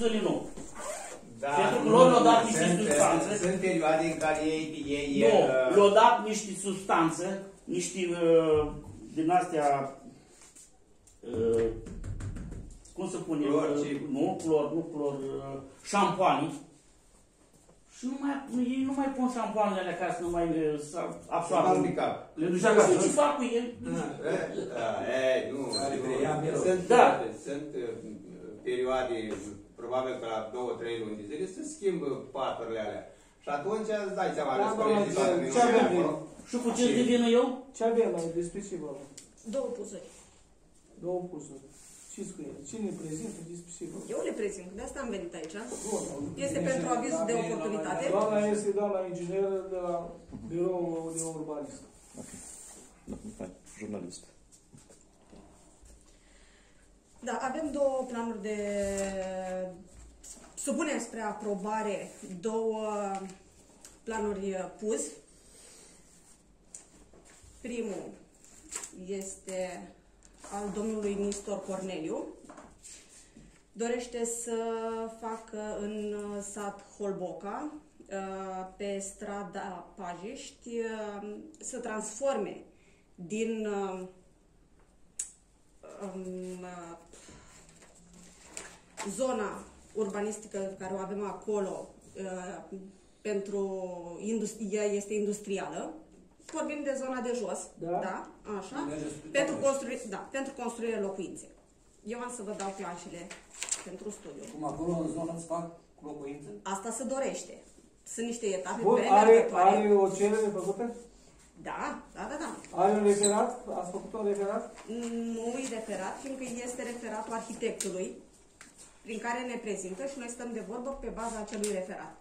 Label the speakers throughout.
Speaker 1: substanțele nu.
Speaker 2: Da,
Speaker 1: Pentru că lor le-au dat
Speaker 2: nu,
Speaker 1: niște
Speaker 2: sunt,
Speaker 1: substanțe.
Speaker 2: Sunt perioade în care ei, ei
Speaker 1: Nu,
Speaker 2: uh,
Speaker 1: le-au dat niște substanțe, niște uh, din astea, uh, cum se pune,
Speaker 2: Clor,
Speaker 1: uh,
Speaker 2: ce?
Speaker 1: nu, clor, nu clor, uh, șampoane. Și nu mai, nu, ei nu mai pun șampoanele alea ca să nu mai uh, să
Speaker 2: Fac
Speaker 1: absoarbă.
Speaker 2: un pick-up.
Speaker 1: Le duce acasă. Ce fac cu el?
Speaker 2: Da, ei, nu,
Speaker 3: Care
Speaker 2: nu.
Speaker 3: preia mereu.
Speaker 2: Sunt,
Speaker 1: Da.
Speaker 2: sunt uh, perioade, probabil că la două, trei luni de zile, se schimbă paturile alea. Și atunci îți dai seama,
Speaker 4: Da,
Speaker 2: le spălezi
Speaker 4: doamna,
Speaker 2: toată
Speaker 4: ce-
Speaker 2: minunea
Speaker 4: ce avem
Speaker 2: acolo.
Speaker 1: Și cu ce devin eu?
Speaker 4: Ce avem mai despre ce vorbim?
Speaker 5: Două puzări.
Speaker 4: Două puzuri. Ce scrie? Cine prezintă despre ce vorbim?
Speaker 5: Eu le prezint, de asta am venit aici.
Speaker 4: Bun.
Speaker 5: Este pentru avizul de oportunitate.
Speaker 4: Doamna este doamna inginer de la biroul de urbanism.
Speaker 6: Da, hai, jurnalist.
Speaker 5: Da, avem două planuri de... Supunem spre aprobare două planuri puz. Primul este al domnului Nistor Corneliu. Dorește să facă în sat Holboca, pe strada Pajiști, să transforme din um, uh, zona urbanistică care o avem acolo uh, pentru industria este industrială. Vorbim de zona de jos,
Speaker 4: Da.
Speaker 5: da așa,
Speaker 3: Merge spre
Speaker 5: pentru,
Speaker 3: Pajiști.
Speaker 5: construi, da, pentru construirea locuințe. Eu am să vă dau planșele pentru studiu.
Speaker 3: Cum acolo în zonă îți fac locuință?
Speaker 5: Asta se dorește. Sunt niște etape
Speaker 4: Bun, are,
Speaker 5: premergătoare.
Speaker 4: are o cerere făcută?
Speaker 5: Da, da, da, da.
Speaker 4: Are un referat? Ați făcut un referat?
Speaker 5: Nu e referat, fiindcă este referatul arhitectului, prin care ne prezintă și noi stăm de vorbă pe baza acelui referat.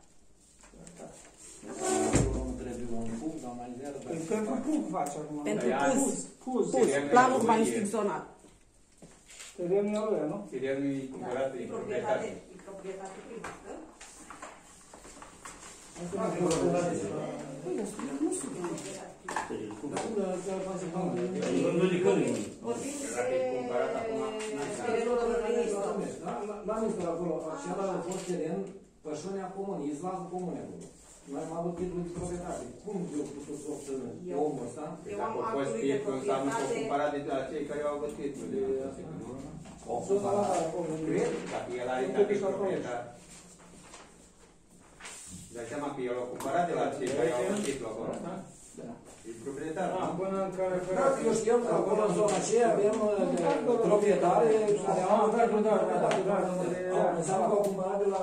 Speaker 3: Acolo nu trebuie un punct de analizare. dar
Speaker 4: Păi
Speaker 3: se
Speaker 4: pentru
Speaker 3: fac.
Speaker 4: cum faci acum?
Speaker 5: Pentru
Speaker 2: Ia,
Speaker 5: puz.
Speaker 4: Puz, puz.
Speaker 5: Puz,
Speaker 2: Terenul
Speaker 5: plan
Speaker 2: e
Speaker 5: urbanistic
Speaker 2: lui-
Speaker 5: zonal.
Speaker 4: Terenul e lui, nu?
Speaker 2: Terenul e cumpărat,
Speaker 5: e
Speaker 2: e
Speaker 5: proprietate,
Speaker 2: proprietate.
Speaker 5: e proprietate privată.
Speaker 3: Nu sunt. Dar cum de- de- de- de- de- de-
Speaker 1: Vândul de călăi.
Speaker 5: Vorbim
Speaker 2: Dacă e cumpărat acum,
Speaker 5: despre terenul domnului Nistor.
Speaker 3: Da, la- La Nistor acolo, acela a fost teren, pășunea comunii, izlazul comunei acolo. Noi am avut titlul de proprietate. Cum eu putut să obțin pe
Speaker 5: Eu-
Speaker 3: omul ăsta?
Speaker 5: Eu
Speaker 2: Dacă
Speaker 5: am
Speaker 2: a fost
Speaker 5: actului de
Speaker 2: titlul, înseamnă că au
Speaker 5: proprietate.
Speaker 2: cumpărat de la cei care au avut titlul. de asta, nu?
Speaker 3: O
Speaker 4: Zona
Speaker 3: cumpărat.
Speaker 4: aia acolo.
Speaker 2: Cred, dacă el are
Speaker 4: Nu
Speaker 2: dacă e
Speaker 4: trebuie să
Speaker 2: proprietar. Dai seama că el a cumpărat de la cei care au avut titlul acolo.
Speaker 4: Da.
Speaker 2: E proprietar,
Speaker 4: Da,
Speaker 2: nu?
Speaker 4: până în care...
Speaker 3: Da, eu știu că acolo în zona aceea avem uh, de- proprietare care au
Speaker 4: Ah, da, da, da, da, da, da, da.
Speaker 3: Au- Înseamnă că au cumpărat de la...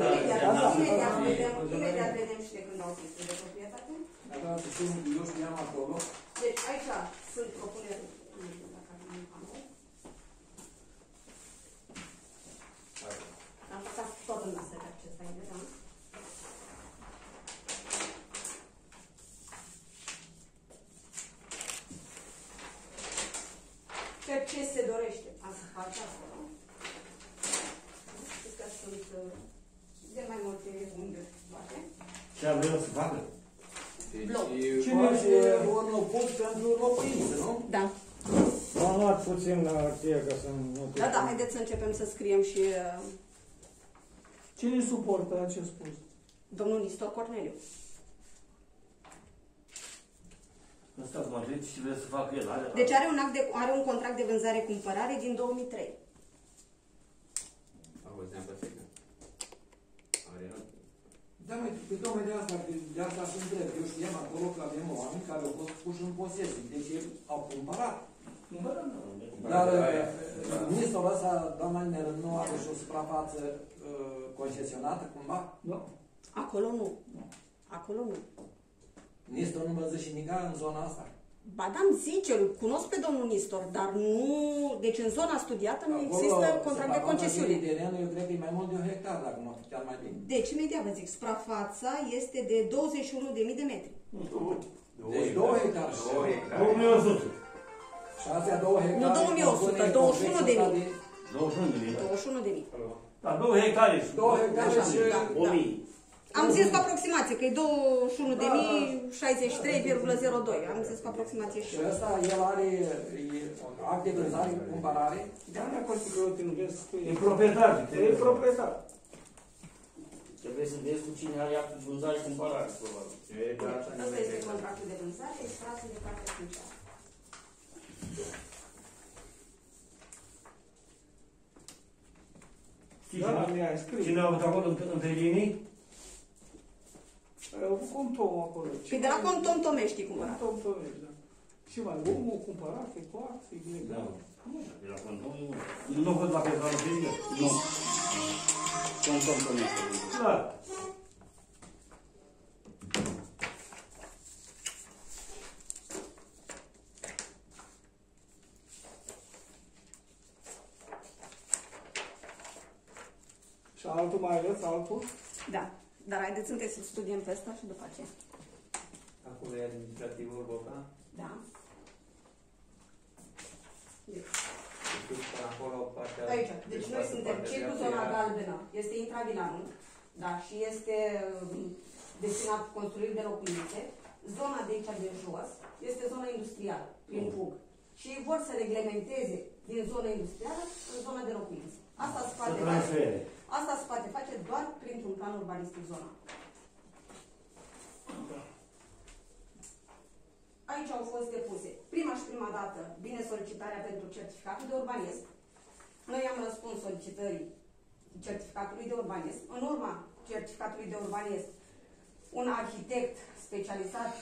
Speaker 5: Imediat, imediat vedem, imediat vedem și de când au titlul de proprietate.
Speaker 3: Dacă să știu, eu știam acolo.
Speaker 5: Deci aici sunt propuneri, nu știu dacă avem amul. Am făcut toată lumea să vrea acesta e, da? Ceea ce se dorește a să faci acolo. Știți că sunt uh, de mai multe unghiuri, poate.
Speaker 1: Ce vreau să facă?
Speaker 5: Bloc.
Speaker 2: Deci,
Speaker 4: Cine
Speaker 3: Face un punct pentru locuință, nu?
Speaker 5: Da.
Speaker 4: M-am luat puțin la cheia ca să nu...
Speaker 5: Da, da, haideți să începem să scriem și uh,
Speaker 4: Cine suportă acest spus?
Speaker 5: domnul Nistor Corneliu.
Speaker 1: Ăsta vă aveți și vreți să facă el. Are,
Speaker 5: Deci are un, act de, are un contract de vânzare-cumpărare din 2003.
Speaker 2: Auzi, ne-am pățit. Are, nu?
Speaker 3: Da, mai, pe tocmai de asta, de, de asta sunt întreb. Eu știam acolo că avem oameni care au fost puși în posesie. Deci ei au cumpărat. Dar uh, ministrul ăsta, doamna Neră, nu are și o suprafață uh, concesionată cumva?
Speaker 4: Nu.
Speaker 5: Acolo nu. Acolo nu.
Speaker 3: Nistor nu văză și nigar în zona asta.
Speaker 5: Ba da, îmi zice, îl cunosc pe domnul Nistor, dar nu... Deci în zona studiată nu există contract de concesiune.
Speaker 3: Terenul, eu cred că e mai mult de un hectar, dacă nu chiar mai bine.
Speaker 5: Deci, imediat vă zic, suprafața este de 21.000 de metri.
Speaker 3: Deci două hectare.
Speaker 2: Două hectare.
Speaker 1: 2100.
Speaker 3: Și astea două hectare.
Speaker 5: Nu 2100,
Speaker 3: compune
Speaker 5: 21 de
Speaker 3: complexul
Speaker 5: mii.
Speaker 3: ăsta
Speaker 1: 21 de mii.
Speaker 5: 21.000.
Speaker 1: Da, 2 hectare.
Speaker 3: Două hectare
Speaker 5: Așa,
Speaker 3: și...
Speaker 5: da.
Speaker 1: 1000.
Speaker 5: Am zis cu aproximație, că e 21.063,02. Am zis cu aproximație și
Speaker 3: Și ăsta, el are e, act de vânzare, cumpărare,
Speaker 4: Dar nu consider că eu te invers cu
Speaker 1: E proprietate.
Speaker 4: E proprietar.
Speaker 1: Trebuie să vezi cu cine are actul de vânzare și cumpărare, probabil.
Speaker 2: E, da, așa nu
Speaker 5: Asta este
Speaker 2: merge.
Speaker 5: contractul de vânzare, extractul de partea funciară.
Speaker 1: Știi
Speaker 4: Da,
Speaker 1: cine-
Speaker 4: mi-ai scris.
Speaker 1: Cine a avut acolo între, între linii?
Speaker 4: Ai avut contom acolo.
Speaker 5: Și de la Contom Tomești cumpărat.
Speaker 4: Contom Tomești, da. Și mai omul cumpărat, e cu acte, e
Speaker 1: Da.
Speaker 4: legal.
Speaker 1: De la Contom nu. Nu văd la persoană fizică? Nu. Contom Tomești. Da.
Speaker 4: Altul mai ales, altul?
Speaker 5: Da. Dar haideți întâi să studiem pe ăsta și după aceea.
Speaker 2: Acolo e administrativul Boca.
Speaker 5: Da. Deci,
Speaker 2: Și acolo partea...
Speaker 5: Aici. Deci noi suntem
Speaker 2: partea
Speaker 5: cei cu
Speaker 2: dreaptă
Speaker 5: zona
Speaker 2: era-
Speaker 5: galbenă. Este intravilanul. Da, și este um, destinat construirii de locuințe. Zona de aici de jos este zona industrială, prin pug. Și ei vor să reglementeze din zona industrială în zona de locuințe. Asta se
Speaker 1: Să
Speaker 5: poate face,
Speaker 1: transfere.
Speaker 5: Asta se poate face doar printr-un plan urbanistic zonal. Aici au fost depuse prima și prima dată vine solicitarea pentru certificatul de urbanism. Noi am răspuns solicitării certificatului de urbanism. În urma certificatului de urbanism, un arhitect specializat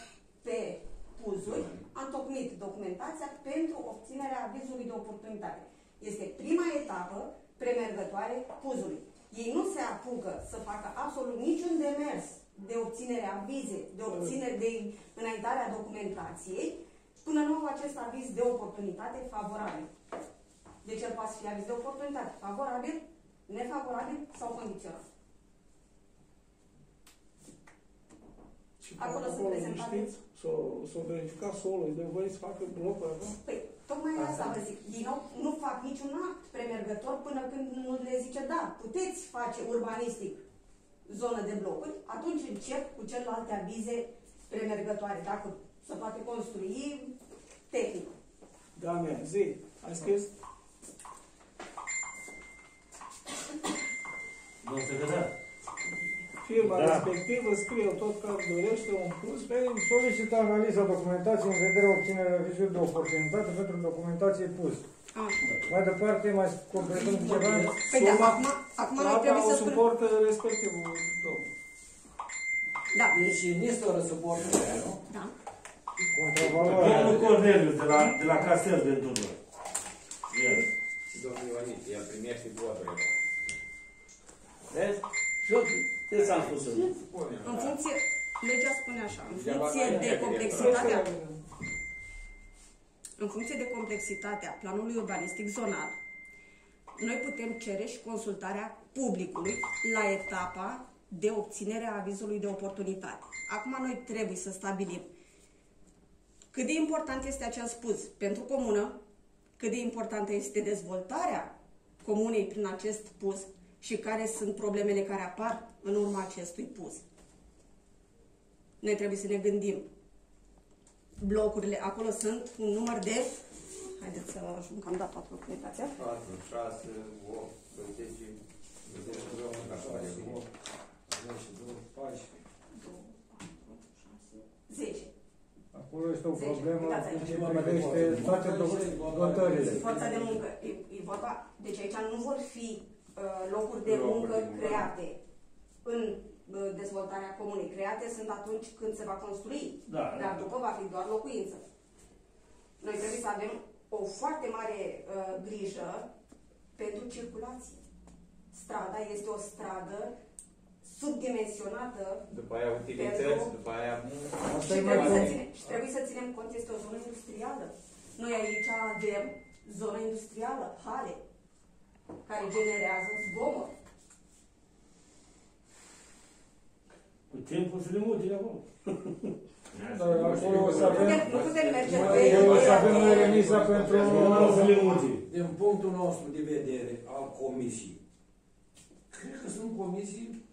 Speaker 5: pe puzuri a întocmit documentația pentru obținerea avizului de oportunitate. Este prima etapă premergătoare puzului. Ei nu se apucă să facă absolut niciun demers de obținere a vize, de obținere de înaintare a documentației, până nu au acest aviz de oportunitate favorabil. Deci el poate fi aviz de oportunitate favorabil, nefavorabil sau condiționat.
Speaker 4: Și
Speaker 5: Acolo sunt
Speaker 4: acolo,
Speaker 5: prezentate-
Speaker 4: știți, s-o, s-o verifica solul, de voie să facă blocuri, nu?
Speaker 5: Păi, tocmai asta vă zic. Ei nu, nu fac niciun act premergător până când nu le zice, da, puteți face urbanistic zonă de blocuri, atunci încep cu celelalte avize premergătoare, dacă se poate construi tehnic.
Speaker 4: Da, mea, zi, ai scris?
Speaker 1: Nu se vedea.
Speaker 4: Firma
Speaker 1: Da.
Speaker 4: respectivă scrie tot că dorește un plus pe
Speaker 7: Solicită analiza documentației în vederea obținerea vizului de oportunitate pentru documentație pus.
Speaker 5: Așa.
Speaker 7: Mai departe, mai completăm ceva?
Speaker 5: Păi da,
Speaker 4: Suma-
Speaker 5: acum, acum noi
Speaker 4: Plata
Speaker 5: trebuie
Speaker 4: o
Speaker 5: să spunem...
Speaker 4: suportă respectivul domn.
Speaker 5: Da,
Speaker 3: Deci Nistor suportă, nu?
Speaker 5: da.
Speaker 7: Contravaloare.
Speaker 1: Domnul Corneliu de la, de la Castel de Tudor. El.
Speaker 2: Și domnul Ionit, el primește voturile.
Speaker 1: Vezi? Și eu ce ți-am spus eu?
Speaker 5: În funcție, legea spune așa, în
Speaker 2: Degeaba
Speaker 5: funcție
Speaker 2: n-ai
Speaker 5: de
Speaker 2: nicio
Speaker 5: complexitatea, în funcție de complexitatea planului urbanistic zonal, noi putem cere și consultarea publicului la etapa de obținere a avizului de oportunitate. Acum noi trebuie să stabilim cât de important este acel spus pentru comună, cât de importantă este dezvoltarea comunei prin acest pus și care sunt problemele care apar în urma acestui pus. Noi trebuie să ne gândim. Blocurile, acolo sunt un număr de... Haideți să ajung, că am dat toată documentația.
Speaker 2: 4, 6, 8, 10, 10,
Speaker 5: 10.
Speaker 7: Acolo este o
Speaker 5: Zece.
Speaker 7: problemă
Speaker 5: Uitați aici.
Speaker 7: în ce privește toate do- dotările.
Speaker 5: Forța de muncă. E, e vorba, deci aici nu vor fi uh, locuri de
Speaker 2: Locuri
Speaker 5: muncă
Speaker 2: de muncă.
Speaker 5: create în uh, dezvoltarea comunei. Create sunt atunci când se va construi.
Speaker 1: Da,
Speaker 5: Dar
Speaker 1: da.
Speaker 5: după va fi doar locuință. Noi trebuie să avem o foarte mare uh, grijă pentru circulație. Strada este o stradă subdimensionată
Speaker 2: După aia utilități,
Speaker 5: Pentru-
Speaker 2: după aia
Speaker 7: Asta
Speaker 5: și
Speaker 7: e mai
Speaker 5: trebuie, să
Speaker 7: com-
Speaker 5: ținem, și trebuie să ținem cont, este o zonă industrială. Noi aici avem zonă industrială, hale, care generează zgomot.
Speaker 1: Cu timpul să le mute de acolo.
Speaker 7: Dar acolo o să
Speaker 5: Nu
Speaker 7: avem...
Speaker 5: putem, nu putem merge
Speaker 7: Noi o să avem noi remisa pentru...
Speaker 1: Nu să le mute.
Speaker 3: Din punctul nostru de vedere al comisiei, cred că sunt comisii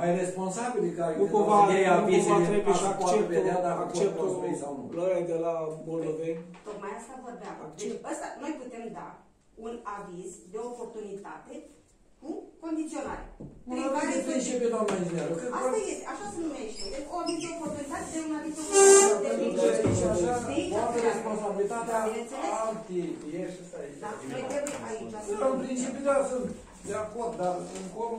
Speaker 3: mai responsabili care
Speaker 4: Nu cumva,
Speaker 3: să dea
Speaker 4: nu cumva
Speaker 3: avizele,
Speaker 4: trebuie și
Speaker 3: asta poate vedea
Speaker 4: acceptul,
Speaker 3: dacă pot
Speaker 4: acceptul
Speaker 3: construi sau nu.
Speaker 4: lor de la Moldoveni.
Speaker 5: Tocmai asta vorbeam.
Speaker 4: Accept.
Speaker 5: Deci ăsta, noi putem da un aviz de oportunitate cu condiționare.
Speaker 3: Un
Speaker 5: Prin
Speaker 3: aviz
Speaker 5: care
Speaker 3: de
Speaker 5: să-
Speaker 3: principiu, doamna ingineră. că-
Speaker 5: Asta este, așa se numește. Deci, O aviz de oportunitate de un aviz de oportunitate.
Speaker 3: Pentru
Speaker 5: Deci,
Speaker 3: că aici așa,
Speaker 5: știți,
Speaker 3: poate
Speaker 5: așa,
Speaker 3: responsabilitatea
Speaker 5: bineînțeles.
Speaker 3: alții. Ieși și stai.
Speaker 5: Da, noi trebuie aici să...
Speaker 3: Eu, în principiu, da, sunt de acord, dar încolo,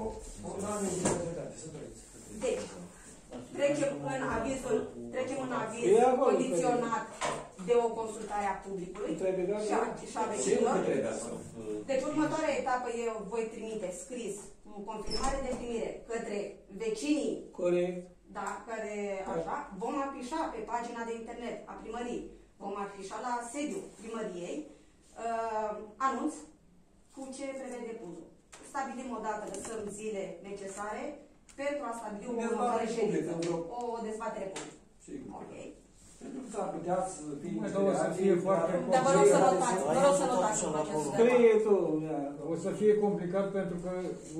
Speaker 3: nu am integritate, să trăiți.
Speaker 5: Deci, trecem în avizul, trecem în aviz
Speaker 4: E acolo,
Speaker 5: condiționat de o consultare a publicului
Speaker 4: Îi trebuie gata?
Speaker 5: și a, și a
Speaker 3: Sigur
Speaker 5: vecinilor.
Speaker 3: că trebuie asta.
Speaker 5: Deci următoarea etapă eu voi trimite scris cu confirmare de primire către vecinii,
Speaker 4: Corect.
Speaker 5: da, care așa, vom afișa pe pagina de internet a primăriei, vom afișa la sediu primăriei uh, anunț cu ce prevede puzul. Stabilim o dată, lăsăm zile necesare pentru a stabili o
Speaker 3: Dezbatere
Speaker 5: următoare ședință,
Speaker 3: publică,
Speaker 5: o dezbatere publică.
Speaker 3: Sigur.
Speaker 5: Ok?
Speaker 3: Pentru că s-ar putea să fie
Speaker 7: Mai două să fie foarte
Speaker 5: Dar vă rog să
Speaker 7: complicat.
Speaker 5: notați, vă rog să notați în procesul verbal.
Speaker 4: Scrie tu. da.
Speaker 7: O să fie complicat pentru că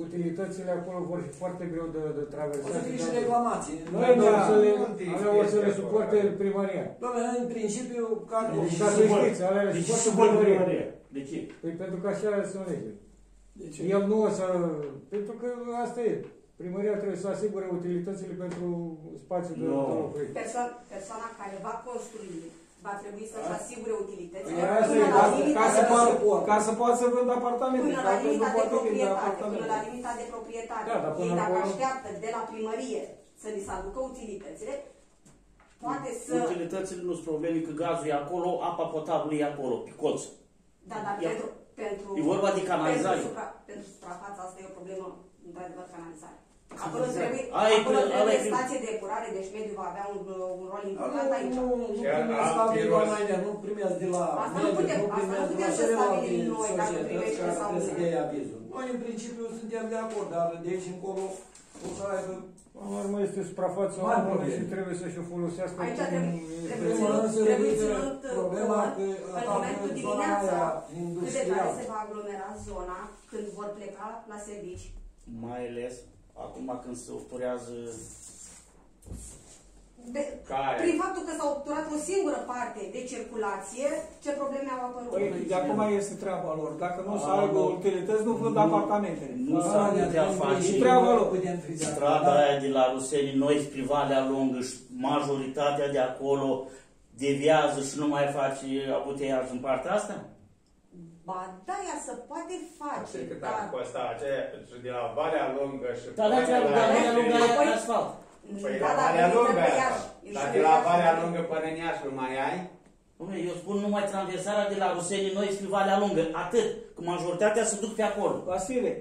Speaker 7: utilitățile acolo vor fi foarte greu de, de
Speaker 3: O
Speaker 7: traversat.
Speaker 3: să fie și reclamații.
Speaker 7: Noi doar să le,
Speaker 2: Nu știu,
Speaker 7: alea o să le
Speaker 2: este
Speaker 7: suporte
Speaker 2: acolo.
Speaker 7: primăria.
Speaker 3: Doamne, în principiu, ca
Speaker 7: Deci ca să știți, alea le
Speaker 1: Deci
Speaker 7: suportă
Speaker 1: suport
Speaker 7: primăria.
Speaker 1: primărie. De ce?
Speaker 7: Păi pentru că așa sunt legile.
Speaker 4: Deci,
Speaker 7: El nu o să... Pentru că asta e. Primăria trebuie să asigure utilitățile pentru spațiul de,
Speaker 1: Nu.
Speaker 7: de locuit.
Speaker 5: Persoana, persoana care va construi va trebui să-și asigure utilitățile
Speaker 7: Păi asta
Speaker 5: până
Speaker 7: e,
Speaker 5: la
Speaker 7: ca-
Speaker 5: limita
Speaker 4: ca, să
Speaker 5: de
Speaker 4: poată,
Speaker 3: suport.
Speaker 4: ca să poată să vândă apartamente.
Speaker 5: până
Speaker 4: că
Speaker 5: la
Speaker 4: altfel nu
Speaker 5: limita de
Speaker 4: poate vinde
Speaker 5: proprietate, până
Speaker 4: apartamente.
Speaker 5: la limita de proprietate.
Speaker 7: Da, dar până
Speaker 5: Ei dacă
Speaker 7: acolo-
Speaker 5: așteaptă de la primărie să li se aducă utilitățile, poate să...
Speaker 1: Utilitățile nu sunt probleme, că gazul e acolo, apa potabilă e acolo, pe colț.
Speaker 5: Da, dar
Speaker 1: Ia.
Speaker 5: pentru, pentru,
Speaker 1: E vorba de canalizare.
Speaker 5: Pentru, supra, pentru suprafața asta e o problemă, într-adevăr, canalizare. Acolo trebuie,
Speaker 1: Aia e
Speaker 5: acolo
Speaker 1: pre- aia
Speaker 5: trebuie
Speaker 1: e pre-
Speaker 5: stație de epurare, deci mediul va avea un, un rol
Speaker 3: Nu,
Speaker 5: important aici.
Speaker 3: nu, nu
Speaker 2: Și
Speaker 3: primesc
Speaker 2: a-
Speaker 3: aviz,
Speaker 2: a-
Speaker 3: doamna Inea, nu primesc de la
Speaker 5: Asta nu
Speaker 3: mediu,
Speaker 5: putem-
Speaker 3: nu
Speaker 5: asta nu
Speaker 3: primesc de
Speaker 5: putem
Speaker 3: la
Speaker 5: să
Speaker 3: celelalte
Speaker 5: stabilim noi dacă
Speaker 3: societăți
Speaker 5: primește
Speaker 3: care
Speaker 5: sau
Speaker 3: trebuie să
Speaker 5: nu.
Speaker 3: dea avizul. Noi, în principiu, suntem de acord, dar de aici încolo o să aibă
Speaker 7: Până la urmă este suprafața
Speaker 3: Mai
Speaker 7: omului
Speaker 3: probleme.
Speaker 7: și trebuie să-și o folosească
Speaker 5: Aici
Speaker 7: cum
Speaker 5: trebuie-
Speaker 7: este-
Speaker 5: trebuie
Speaker 3: Prima
Speaker 5: ținut-
Speaker 3: însă
Speaker 5: trebuie
Speaker 3: ridică
Speaker 5: ținut
Speaker 3: problema
Speaker 5: cont
Speaker 3: că
Speaker 5: în
Speaker 3: dacă
Speaker 5: momentul
Speaker 3: zona
Speaker 5: dimineața,
Speaker 3: aia
Speaker 5: cât de tare
Speaker 3: industrială,
Speaker 5: se va aglomera zona când vor pleca la servici.
Speaker 1: Mai ales acum când se obturează
Speaker 5: De,
Speaker 2: Care?
Speaker 5: prin faptul că s-a obturat o singură parte de circulație, ce probleme au apărut?
Speaker 4: Păi, de acum este treaba lor. Dacă nu o să
Speaker 1: A,
Speaker 4: aibă
Speaker 1: nu.
Speaker 4: utilități, nu vând
Speaker 1: Nu.
Speaker 4: apartamente.
Speaker 1: Nu
Speaker 3: Da,
Speaker 1: s-ar
Speaker 3: de
Speaker 1: putea
Speaker 3: atunci,
Speaker 1: face.
Speaker 3: și
Speaker 4: treaba
Speaker 3: noi
Speaker 4: lor.
Speaker 3: putem fi de acord,
Speaker 1: strada
Speaker 3: dar-
Speaker 1: aia de la Ruseni, noi spre Valea Lungă și majoritatea de acolo deviază și nu mai face abuteiaj în partea asta?
Speaker 5: Ba da, ea se poate face,
Speaker 2: Știi cât
Speaker 5: dar
Speaker 2: ar costa aceea și de la Valea Lungă și
Speaker 1: Dar la
Speaker 2: până
Speaker 1: treabă, dar Valea Lungă
Speaker 5: Apoi-
Speaker 1: e asfalt.
Speaker 2: Păi
Speaker 5: da,
Speaker 2: la
Speaker 5: dar
Speaker 2: Valea
Speaker 5: intră
Speaker 2: Lungă
Speaker 5: pe
Speaker 2: aia.
Speaker 5: Iași.
Speaker 2: Dar
Speaker 5: Intră
Speaker 2: de
Speaker 5: pe
Speaker 2: la
Speaker 5: Iași.
Speaker 2: Valea Lungă până în Iași nu mai ai?
Speaker 1: Dom'le, eu spun numai transversarea de la Ruseni, noi spre Valea Lungă, atât, că majoritatea se duc pe acolo.
Speaker 4: Vasile,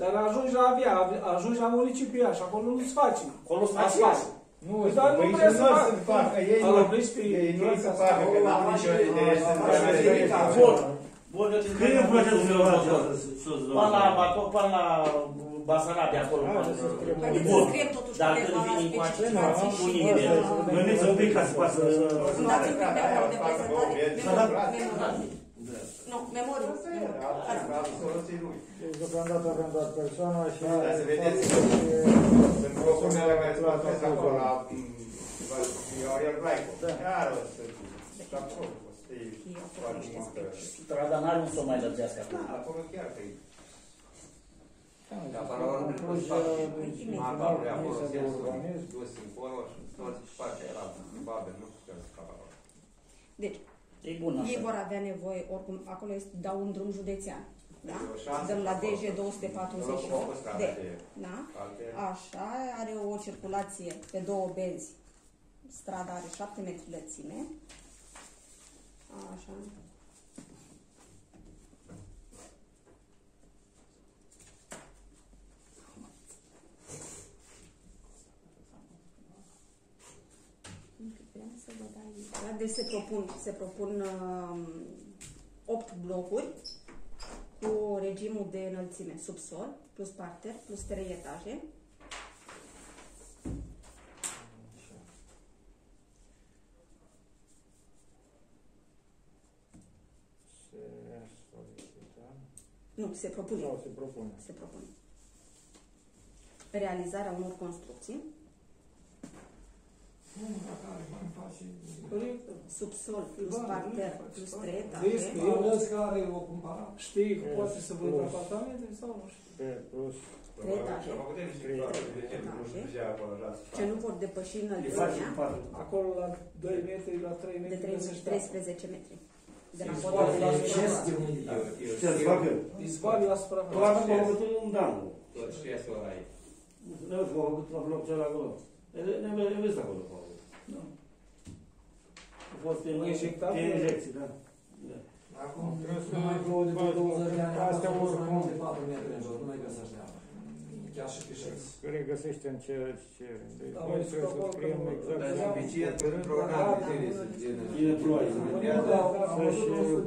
Speaker 4: dar ajungi la avia, ajungi la municipiul Iași, acolo nu-ți faci.
Speaker 1: Acolo se face
Speaker 4: Asfalt.
Speaker 1: Iași.
Speaker 7: Nu,
Speaker 4: Păi, dar nu
Speaker 2: Păi
Speaker 4: trebuie
Speaker 2: și
Speaker 4: să
Speaker 2: nu
Speaker 4: facă.
Speaker 2: să facă, ei
Speaker 4: Al
Speaker 2: nu-
Speaker 4: obliți pe
Speaker 2: ei nu
Speaker 4: ei
Speaker 2: să
Speaker 4: să
Speaker 2: facă, că
Speaker 3: facă.
Speaker 2: n-au nicio idee să
Speaker 3: Așa,
Speaker 2: facă
Speaker 3: așa,
Speaker 2: nimic.
Speaker 3: așa.
Speaker 1: Bun. Bun, eu
Speaker 6: Cât e procentul de
Speaker 1: Până la, Bato- până la Basarabia, acolo.
Speaker 7: Ah,
Speaker 1: până-
Speaker 7: să scriem.
Speaker 5: Haideți să
Speaker 1: Bun.
Speaker 5: scriem totuși
Speaker 1: Dar
Speaker 5: câteva
Speaker 1: când vin încoace,
Speaker 5: specificații
Speaker 1: nu,
Speaker 5: și,
Speaker 1: nu nimic.
Speaker 5: uh,
Speaker 6: Gândiți un pic ca să poată să...
Speaker 5: Îmi dați un pic de memoriu de
Speaker 2: Facă două
Speaker 5: prezentare.
Speaker 2: vieți.
Speaker 5: Memoriu. Memoriu. Nu, memoriu.
Speaker 2: Asta e,
Speaker 5: memoriu.
Speaker 2: asta e,
Speaker 5: Asta.
Speaker 2: asta soluții nu.
Speaker 7: Deci deocamdată avem doar persoana și...
Speaker 2: Da, să vedeți. Sunt propunerile care se bazez acolo la Aurel Raico. Chiar o să și acolo o să fie foarte multă.
Speaker 1: Strada n-are un să o mai lărgească acum.
Speaker 2: Da, acolo chiar că e. Da, până
Speaker 7: Dar
Speaker 2: la urmă,
Speaker 7: în
Speaker 2: nu
Speaker 7: plus,
Speaker 2: se face
Speaker 7: uh,
Speaker 2: maparul de acolo,
Speaker 7: Comisia de
Speaker 2: sensul
Speaker 7: urbanism.
Speaker 2: dus încolo și toți partea era Babel, nu știu ce scapă acolo.
Speaker 5: Deci,
Speaker 1: E bun
Speaker 5: ei
Speaker 1: așa.
Speaker 5: vor avea nevoie, oricum, acolo este, dau un drum județean. Da?
Speaker 2: Deci o șansă
Speaker 5: Dăm la
Speaker 2: acolo.
Speaker 5: DG 248
Speaker 2: Locul cu strada
Speaker 5: de.
Speaker 2: de
Speaker 5: Da?
Speaker 2: alte.
Speaker 5: Așa, are o circulație pe două benzi. Strada are 7 metri lățime. Așa. Vreau să văd aici. Da? Deci se propun, se propun um, 8 blocuri cu regimul de înălțime subsol, plus parter, plus 3 etaje.
Speaker 7: Se solicită
Speaker 5: Nu, se propune.
Speaker 7: sau se propune.
Speaker 5: Se propune. realizarea unor construcții,
Speaker 3: Nu, dacă are bani, face.
Speaker 4: Corect.
Speaker 5: subsol plus
Speaker 4: Da,
Speaker 5: parter
Speaker 4: nu,
Speaker 5: plus
Speaker 4: face
Speaker 5: trei
Speaker 4: bani. Vezi
Speaker 5: etaje,
Speaker 4: că eu-
Speaker 3: Ales care o cumpărat.
Speaker 4: Știi că
Speaker 7: Yes,
Speaker 4: poate să vând
Speaker 7: plus.
Speaker 4: apartamente sau nu știu.
Speaker 7: Pe plus.
Speaker 5: Trei etaje.
Speaker 2: Am făcut niște plăcuri de ce nu știu ce acolo, așa, să
Speaker 5: ce
Speaker 2: fac.
Speaker 5: nu vor depăși
Speaker 6: Îi faci
Speaker 5: înălțimea
Speaker 6: în patru.
Speaker 4: Acolo la 2 metri, la 3
Speaker 5: de
Speaker 4: metri
Speaker 5: 3
Speaker 4: găsești
Speaker 5: 13 metri. De la
Speaker 3: Se
Speaker 5: podul
Speaker 3: poate
Speaker 5: la
Speaker 3: la
Speaker 5: suprafață.
Speaker 3: gest de unde
Speaker 2: Eu- eu
Speaker 6: Ce să
Speaker 2: știu
Speaker 6: fac eu?
Speaker 4: Izbali la
Speaker 6: Tu
Speaker 4: suprafață.
Speaker 6: avem acolo câte un dan.
Speaker 2: Tot știți ora aici.
Speaker 6: Nu vezi că au făcut la bloc cel acolo. Ne- Ne ne vezi acolo. acolo.
Speaker 4: Da.
Speaker 6: A fost pe
Speaker 4: Au injectat?
Speaker 6: pe injecții, da. Da.
Speaker 3: Acum
Speaker 7: Trebuie să
Speaker 3: nu mai plouă de vreo 20 de ani,
Speaker 7: Astea
Speaker 3: astea mai
Speaker 7: oricum.
Speaker 3: mult de 4 metri în jos, nu mai găsește apă. Chiar și pișeți.
Speaker 7: Regăsește în ceea ce... Deci
Speaker 4: Da,
Speaker 7: noi
Speaker 4: mai
Speaker 7: trebuie să
Speaker 4: scopul
Speaker 7: scriem
Speaker 4: că-
Speaker 7: exact.
Speaker 2: Dar
Speaker 7: ce am
Speaker 2: suficient
Speaker 7: hotărât.
Speaker 2: pentru un an de zile să țină.
Speaker 6: Bine ploaie.
Speaker 7: Să-și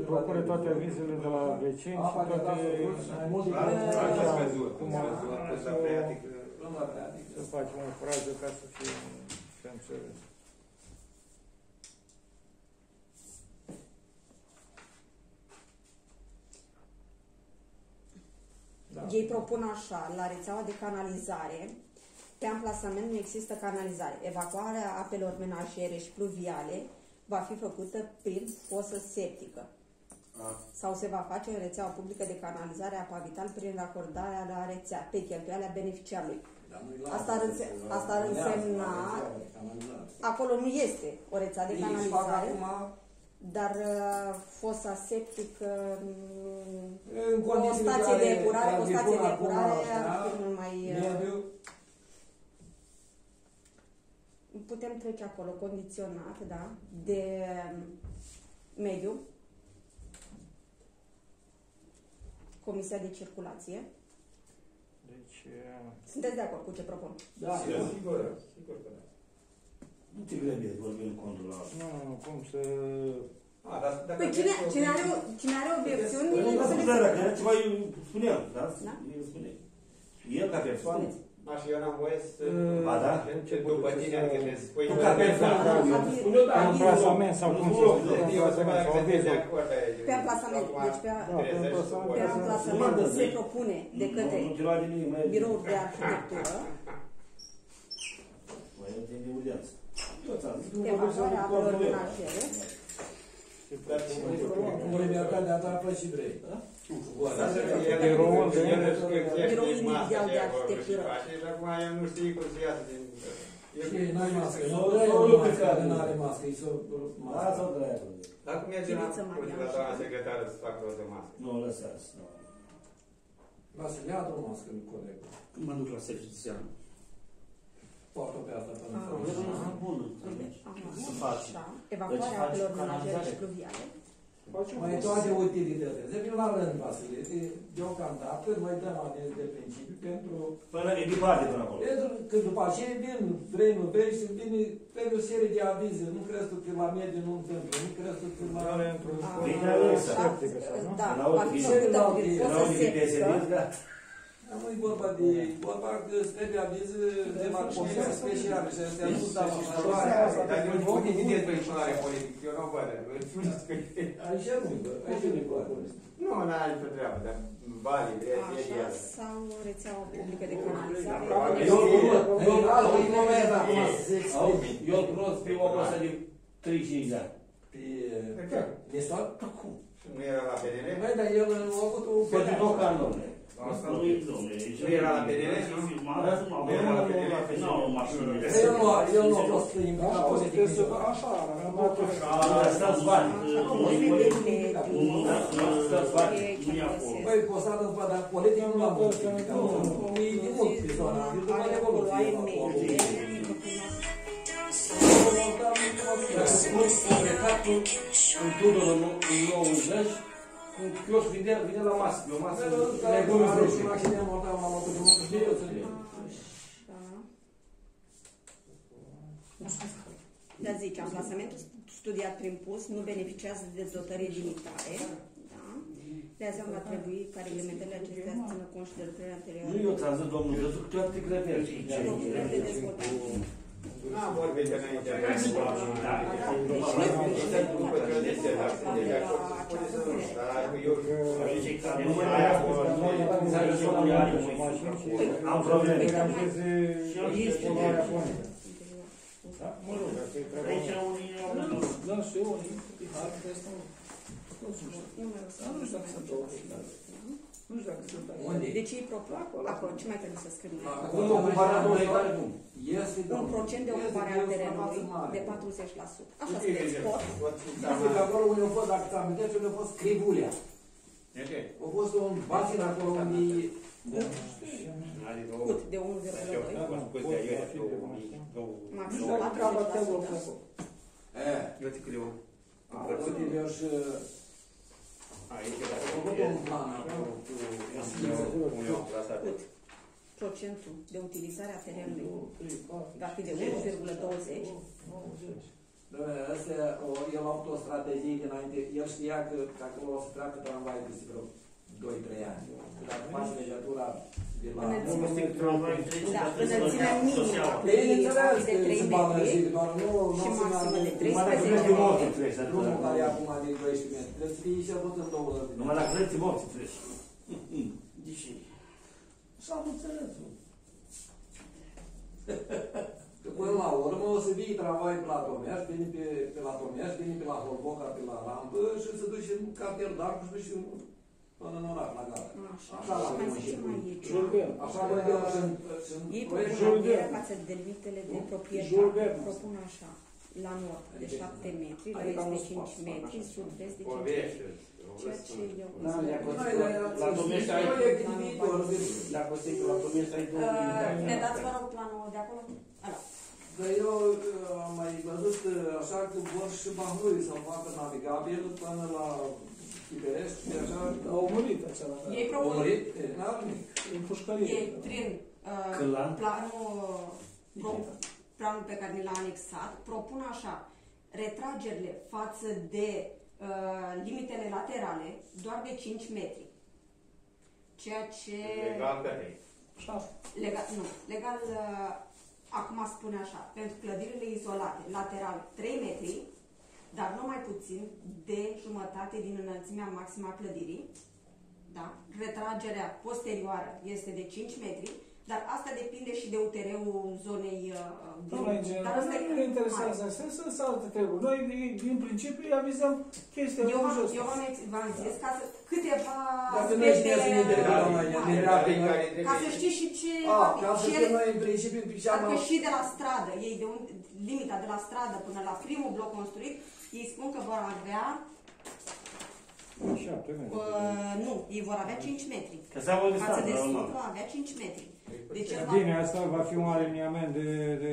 Speaker 7: procure toate avizele de la vecini și
Speaker 3: Apa de
Speaker 7: toate...
Speaker 3: acasă, mai mult
Speaker 2: Clar,
Speaker 3: decât
Speaker 2: clar că ați
Speaker 3: uh,
Speaker 2: văzut,
Speaker 7: Cum
Speaker 2: ați
Speaker 7: a-
Speaker 2: văzut, că s-a
Speaker 7: să-
Speaker 2: preatic.
Speaker 3: Luăm la practic.
Speaker 7: Să facem o frază ca să fie să înțeles.
Speaker 3: Da.
Speaker 5: Ei propun așa, la rețeaua de canalizare, pe amplasament nu există canalizare. Evacuarea apelor menajere și pluviale va fi făcută prin fosă septică. Sau se va face în rețeaua publică de canalizare a apa vital prin racordarea la rețea, pe cheltuiala beneficiarului.
Speaker 3: Dar nu-i la
Speaker 5: Asta ar
Speaker 3: apă,
Speaker 5: înse-
Speaker 3: la-
Speaker 5: asta ar
Speaker 3: la
Speaker 5: însemna-
Speaker 3: rețeaua de canalizare.
Speaker 5: Acolo nu este o rețea de
Speaker 3: Ei își fac
Speaker 5: canalizare,
Speaker 3: acum
Speaker 5: dar uh, fosa septică, mm,
Speaker 3: în
Speaker 5: o
Speaker 3: condițiile
Speaker 5: stație
Speaker 3: care-
Speaker 5: de epurare,
Speaker 3: care
Speaker 5: o stație
Speaker 3: depun
Speaker 5: de
Speaker 3: acum
Speaker 5: epurare
Speaker 3: astea,
Speaker 5: ar fi mult mai... uh,
Speaker 3: mediu,
Speaker 5: Putem trece acolo condiționat, da, de um, mediu, Comisia de Circulație.
Speaker 7: Deci,
Speaker 5: Sunteți de acord cu ce propun?
Speaker 3: Da,
Speaker 2: Sigur, sigur, sigur că da.
Speaker 6: Nu te grăbi, vorbim contul la
Speaker 7: nu, nu, nu, cum să...
Speaker 2: A, dar dacă
Speaker 5: Păi cine,
Speaker 2: aveți o-
Speaker 5: cine, are, o- cine are obiecțiuni,
Speaker 6: Păi nu
Speaker 5: să
Speaker 6: mă
Speaker 5: le
Speaker 6: spune, dacă era ceva, eu spuneam, da?
Speaker 5: Da?
Speaker 6: El spune. El ca persoană.
Speaker 5: spuneți.
Speaker 2: Așa, eu n-am voie să...
Speaker 6: Ba da?
Speaker 2: Ce după tine, adică te spui...
Speaker 6: Tu ca persoană.
Speaker 5: Aviz-
Speaker 6: Spune-o, da,
Speaker 5: aviz-
Speaker 7: Amplasament sau cum să spune,
Speaker 2: Eu să mă
Speaker 7: amplasament sau
Speaker 2: dacă sunteți de
Speaker 7: avizul.
Speaker 2: acord aici.
Speaker 5: Pe amplasament,
Speaker 2: Acum,
Speaker 5: deci pe,
Speaker 7: Da, pe
Speaker 2: trebuie să
Speaker 7: amplasament.
Speaker 5: pe
Speaker 2: suport.
Speaker 5: amplasament
Speaker 6: Nu,
Speaker 5: se
Speaker 6: nu,
Speaker 5: propune de
Speaker 6: Nu,
Speaker 5: către
Speaker 6: Nu te lua de nimic, mai...
Speaker 5: biroul de arhitectură
Speaker 6: Mai e de urgență. Toți am zis.
Speaker 5: evacuarea apelor menajere
Speaker 2: Dar
Speaker 3: Cu libertatea ta fă și vrei.
Speaker 7: Biroul de-
Speaker 5: Biroul individual de arhitectură.
Speaker 2: Și acum el nu știe cum să iasă din...
Speaker 3: Și ei n-ai mască, nu
Speaker 6: Sau-
Speaker 3: dai
Speaker 6: sau
Speaker 3: o
Speaker 6: lucruri
Speaker 3: mască,
Speaker 6: care-
Speaker 3: nu are mască, îi s-o mască.
Speaker 6: Lasă-o dracu.
Speaker 2: Dacă merge la
Speaker 5: Chiriță Marian
Speaker 2: la
Speaker 5: și-
Speaker 2: doamna secretară să facă rost de mască.
Speaker 6: Nu, lăsați. nu.
Speaker 3: Lasă, ia o mască, coleg.
Speaker 6: Când mă duc la serviciu seara.
Speaker 3: Poartă pe asta până
Speaker 5: Ah.
Speaker 3: să
Speaker 6: Eu nu sunt bun. Să faci.
Speaker 5: Așa, evacuarea
Speaker 6: Deci faci
Speaker 5: apelor menajere
Speaker 6: canalizare.
Speaker 5: și pluviale
Speaker 4: Faci un
Speaker 3: Mai
Speaker 4: post.
Speaker 3: toate utilitățile. Se vin la rând, Vasile. De- Deocamdată mai dăm aviz de principiu pentru...
Speaker 6: Până e departe până acolo.
Speaker 3: Pentru că după aceea vin, vrei, nu vrei, și vine, trebuie o serie de avize. Nu crezi tu că la mediu nu întâmplă, nu crezi tu că la...
Speaker 7: Are într-un
Speaker 5: Ah,
Speaker 6: Bine, Alexa.
Speaker 7: septică sau nu?
Speaker 5: Da,
Speaker 6: N-au
Speaker 5: va fi
Speaker 6: vine-
Speaker 5: făcută
Speaker 3: n-au
Speaker 5: prin
Speaker 3: vine- Nu e vorba de... vorba că îți trebuie aviz de la comisie specială și astea nu dau așa.
Speaker 2: Dar eu nu pot idee de funcționare politică, eu nu văd.
Speaker 3: Aici nu, aici nu-i vorba.
Speaker 2: Nu, n-are nicio treabă, dar banii, e e
Speaker 5: Așa,
Speaker 2: el.
Speaker 5: sau rețeaua publică de canalizare.
Speaker 6: Eu
Speaker 3: Eu altă e moment acum să se exprime.
Speaker 6: Eu cunosc pe omul ăsta de 35 de ani.
Speaker 3: Pe Nestor?
Speaker 6: Cum?
Speaker 2: Și nu era la PNL?
Speaker 3: Băi, dar el a avut un...
Speaker 6: Pentru Docan, domnule. Asta nu e, domnule.
Speaker 2: Nu era la PNL, nu?
Speaker 6: Nu era la PNL. Nu, nu, mașinile.
Speaker 3: El nu a, el nu a fost implicat politic
Speaker 4: Trebuie să
Speaker 3: niciodată.
Speaker 4: așa,
Speaker 6: Asta stați bani.
Speaker 5: Nivelurile
Speaker 6: Nu, nu, nu, stați bani. Nu e acolo.
Speaker 5: din
Speaker 3: Băi, postat în dar politic nu l-am văzut implicat. Nu, e de mult pe zona. E după
Speaker 5: are
Speaker 3: Revoluție.
Speaker 5: poluare
Speaker 3: acolo.
Speaker 5: medie.
Speaker 6: plecat cu în Tudor în, în 90, cu un chioșc vine, vine la masă, pe o masă, legume
Speaker 3: Are și un
Speaker 6: fructe.
Speaker 3: accident mortal la locul de muncă. Știu eu să vin.
Speaker 5: Da, zice, amplasamentul studiat prin pus nu beneficiază de dotări limitare. Da. De asemenea, va trebui ca reglementările acestea să țină cont și de lucrările anterioare.
Speaker 6: Nu eu ți-am zis, domnul, eu zic toate te grăbești.
Speaker 5: Documente de dezvoltare.
Speaker 2: N-am vorbit înainte.
Speaker 6: Da.
Speaker 2: După că eu zice, dar sunt de acord să spune să nu. Dar eu...
Speaker 6: Nu mai ai acolo, nu mai ai
Speaker 1: unii are
Speaker 7: și
Speaker 1: mai
Speaker 7: mașini și
Speaker 1: Am probleme.
Speaker 7: deranjeze
Speaker 1: Și eu este.
Speaker 7: poluarea fonică. Da, mă rog, asta e treaba
Speaker 1: Aici
Speaker 7: mea.
Speaker 1: unii au
Speaker 4: Da, și eu, unii, har, de asta nu. Nu știu. Dar nu știu dacă sunt două. Dar Nu știu dacă sunt două.
Speaker 3: Unde?
Speaker 5: Deci ei propun acolo, ce mai trebuie să scriu?
Speaker 3: Acolo
Speaker 6: Cum ocuparea
Speaker 3: mai
Speaker 6: două hectare cum?
Speaker 3: Este,
Speaker 5: Un
Speaker 3: domnule.
Speaker 5: procent de
Speaker 3: Este
Speaker 5: ocupare
Speaker 3: de
Speaker 5: a
Speaker 3: o
Speaker 5: terenului
Speaker 3: suprafață mare.
Speaker 5: de 40%. Așa
Speaker 6: Ok,
Speaker 5: spuneți,
Speaker 6: bine.
Speaker 5: pot.
Speaker 3: Este că acolo unde a fost, dacă ți amintești, unde a fost Crivulea.
Speaker 2: Ok.
Speaker 3: A fost un basin acolo unde...
Speaker 2: Are două.
Speaker 5: Cât? De
Speaker 2: Eu
Speaker 5: 1,2?
Speaker 2: am fost pus de aiurea, două mii, două.
Speaker 4: Nu
Speaker 5: Maxim
Speaker 4: știu dacă treaba te
Speaker 5: 40%.
Speaker 4: vor acolo.
Speaker 3: E,
Speaker 2: Eu te creu.
Speaker 3: acolo eu și...
Speaker 2: Aici
Speaker 3: A
Speaker 2: era.
Speaker 3: făcut un plan acolo cu...
Speaker 2: Unde am plasat.
Speaker 5: Cât? Procentul de utilizare a terenului
Speaker 4: Două, trei, patru,
Speaker 5: va fi de 1,20.
Speaker 4: 90.
Speaker 3: Dom'le, astea, o, el a avut o strategie dinainte, el știa că, că acolo o să treacă tramvai peste vreo 2-3 ani. Că dacă faci legătura de la...
Speaker 5: Înălțime.
Speaker 1: Nu știu tramvai trece,
Speaker 5: Da,
Speaker 1: dar trebuie să
Speaker 5: înălțimea
Speaker 1: să
Speaker 5: minimă
Speaker 1: iau.
Speaker 5: a
Speaker 3: Păi,
Speaker 5: clădirii va
Speaker 3: înțeles
Speaker 5: fi de
Speaker 3: că
Speaker 5: 3
Speaker 3: se balanjează,
Speaker 5: metri
Speaker 3: doar nu, nu
Speaker 5: și
Speaker 3: se
Speaker 5: maximă de
Speaker 3: meargă-
Speaker 1: Numai dacă
Speaker 5: 13
Speaker 1: vrei de morți
Speaker 5: metri.
Speaker 1: treci, dar
Speaker 3: Drumul care e acum de 12 metri, trebuie să fie cel puțin două ori.
Speaker 1: Numai dacă vrei de morți treci. Deci,
Speaker 4: Și am înțeles.
Speaker 3: Că până la urmă o să vii tramvai pe la Tomiaș, vine pe, pe la Tomiaș, vine pe la Holboca, pe la rampă și se duce în cartier d'arc și duce până în oraș, la gara.
Speaker 5: Așa,
Speaker 3: Așa la
Speaker 5: și mai
Speaker 3: primul
Speaker 5: zicem
Speaker 3: început.
Speaker 5: aici.
Speaker 4: Julben.
Speaker 3: Așa văd eu și în, și în
Speaker 5: Ei
Speaker 3: proiect.
Speaker 5: propun
Speaker 4: Jules
Speaker 5: aplicarea
Speaker 4: Verne.
Speaker 5: față de limitele de
Speaker 4: Nu? Jules
Speaker 5: proprietate.
Speaker 4: Verne.
Speaker 5: Propun așa. La nord de 7 metri, la
Speaker 3: Adică
Speaker 5: est
Speaker 3: nu
Speaker 5: de
Speaker 3: spus,
Speaker 5: 5
Speaker 3: fac
Speaker 5: metri,
Speaker 3: așa.
Speaker 5: sud-vest de 5 metri.
Speaker 2: Vorbește.
Speaker 5: Ceea ce eu
Speaker 1: Da, le-a
Speaker 3: Noi,
Speaker 1: considerat.
Speaker 3: la-
Speaker 1: La Tomești ai,
Speaker 3: proiect de viitor, de-
Speaker 1: la Costică, la Tomești ai două
Speaker 5: Uh,
Speaker 1: militari.
Speaker 5: Ne dați, vă rog, planul de acolo? Ăla.
Speaker 3: Dar eu uh, am mai văzut uh, așa că vor și Bahlui să-l facă navigabil până la Chiberești și așa.
Speaker 4: Au murit acela. da.
Speaker 5: Ei
Speaker 3: Au
Speaker 5: propun,
Speaker 3: murit? E, N-ar nimic.
Speaker 4: În pușcărie.
Speaker 5: ei prin uh,
Speaker 1: Câlan?
Speaker 5: planul, pro- planul pe care ni l-a anexat, propun așa, retragerile față de uh, limitele laterale doar de 5 metri. Ceea ce...
Speaker 2: Legal că nu.
Speaker 4: Șapte.
Speaker 5: Legal, nu, legal, uh, acum spune așa, pentru clădirile izolate, lateral 3 metri, dar nu mai puțin de jumătate din înălțimea maximă a clădirii, da? Retragerea posterioară este de 5 metri, dar asta depinde și de UTR-ul zonei uh, din...
Speaker 4: Doamna inginer,
Speaker 5: dar asta
Speaker 4: nu ne interesează astea, sunt sunt alte treburi. Noi, din principiu, îi avizăm chestia
Speaker 5: Eu v-am,
Speaker 4: jos.
Speaker 5: eu v-am, ex- v-am zis ca să, câteva
Speaker 3: Dacă noi știm să ne
Speaker 5: aspecte,
Speaker 3: interesăm mai
Speaker 5: uh,
Speaker 3: ne era pe noi.
Speaker 5: ca să știi și ce...
Speaker 3: A, ca să
Speaker 5: și
Speaker 3: fim
Speaker 5: ele-
Speaker 3: noi în principiu piceam
Speaker 5: Adică și de la stradă, ei de un, limita de la stradă până la primul bloc construit, ei spun că vor avea,
Speaker 7: Șapte metri.
Speaker 5: uh, nu, ei vor avea 5 metri.
Speaker 1: Că s-a văzut
Speaker 5: Față de
Speaker 1: normal.
Speaker 5: sud va avea 5 metri. Deci el va,
Speaker 7: Bine, asta va fi un aliniament de, de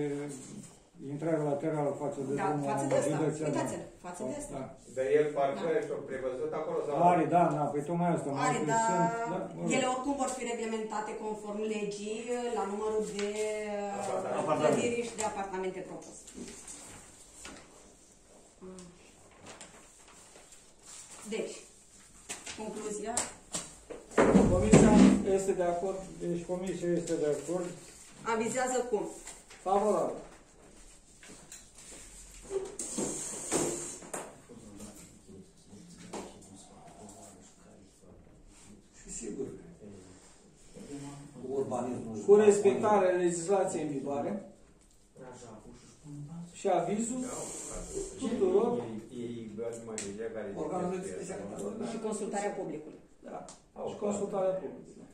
Speaker 7: intrare laterală față de
Speaker 5: da,
Speaker 7: drumul
Speaker 5: față de asta,
Speaker 7: județean.
Speaker 5: uitați-l, față de asta.
Speaker 7: Da.
Speaker 2: Dar el parcă și-a prevăzut acolo sau...
Speaker 7: Are, da, da, păi tocmai asta. mă
Speaker 5: Are,
Speaker 7: gândesc,
Speaker 5: dar
Speaker 7: sunt, da, mă rog.
Speaker 5: ele oricum vor fi reglementate conform legii la numărul de uh,
Speaker 1: Apartamente.
Speaker 5: clădiri și de apartamente propuse. Deci, concluzia,
Speaker 4: Comisia este de acord
Speaker 7: Deci comisia este de acord.
Speaker 5: avizează cum?
Speaker 4: favorabil.
Speaker 3: Și sigur. Cu urbanismul.
Speaker 4: Cu respectarea legislației în vigoare și avizul tuturor.
Speaker 2: Ei, ei, mai deja care...
Speaker 3: Organul de specialitate. da.
Speaker 5: Și consultarea publicului.
Speaker 4: Da. Și consultarea publică.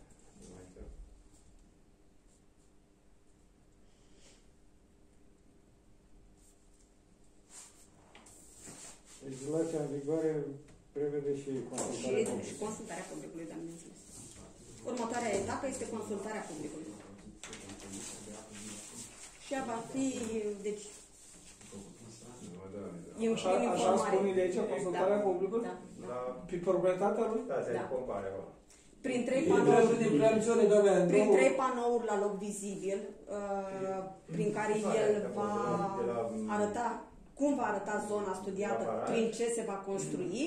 Speaker 7: Legislația în vigoare prevede și
Speaker 5: Și,
Speaker 7: consultarea
Speaker 5: și
Speaker 7: publică.
Speaker 5: consultarea publicului, dar bineînțeles. Următoarea etapă este consultarea publicului. Și ea va fi, deci, e un
Speaker 4: Așa,
Speaker 5: prin
Speaker 4: așa
Speaker 5: informare.
Speaker 4: spune legea, consultarea
Speaker 5: Da.
Speaker 4: publicului?
Speaker 5: Da, da.
Speaker 2: Da,
Speaker 4: Pe proprietatea lui?
Speaker 2: da, se
Speaker 5: Da.
Speaker 2: compare, bă.
Speaker 5: Prin trei
Speaker 3: Dreptul
Speaker 5: panouri,
Speaker 3: de preemțiune, domnule,
Speaker 5: prin
Speaker 3: nu-
Speaker 5: trei panouri la loc vizibil, uh, prin care el va arăta cum va arăta zona studiată, prin ce se va construi,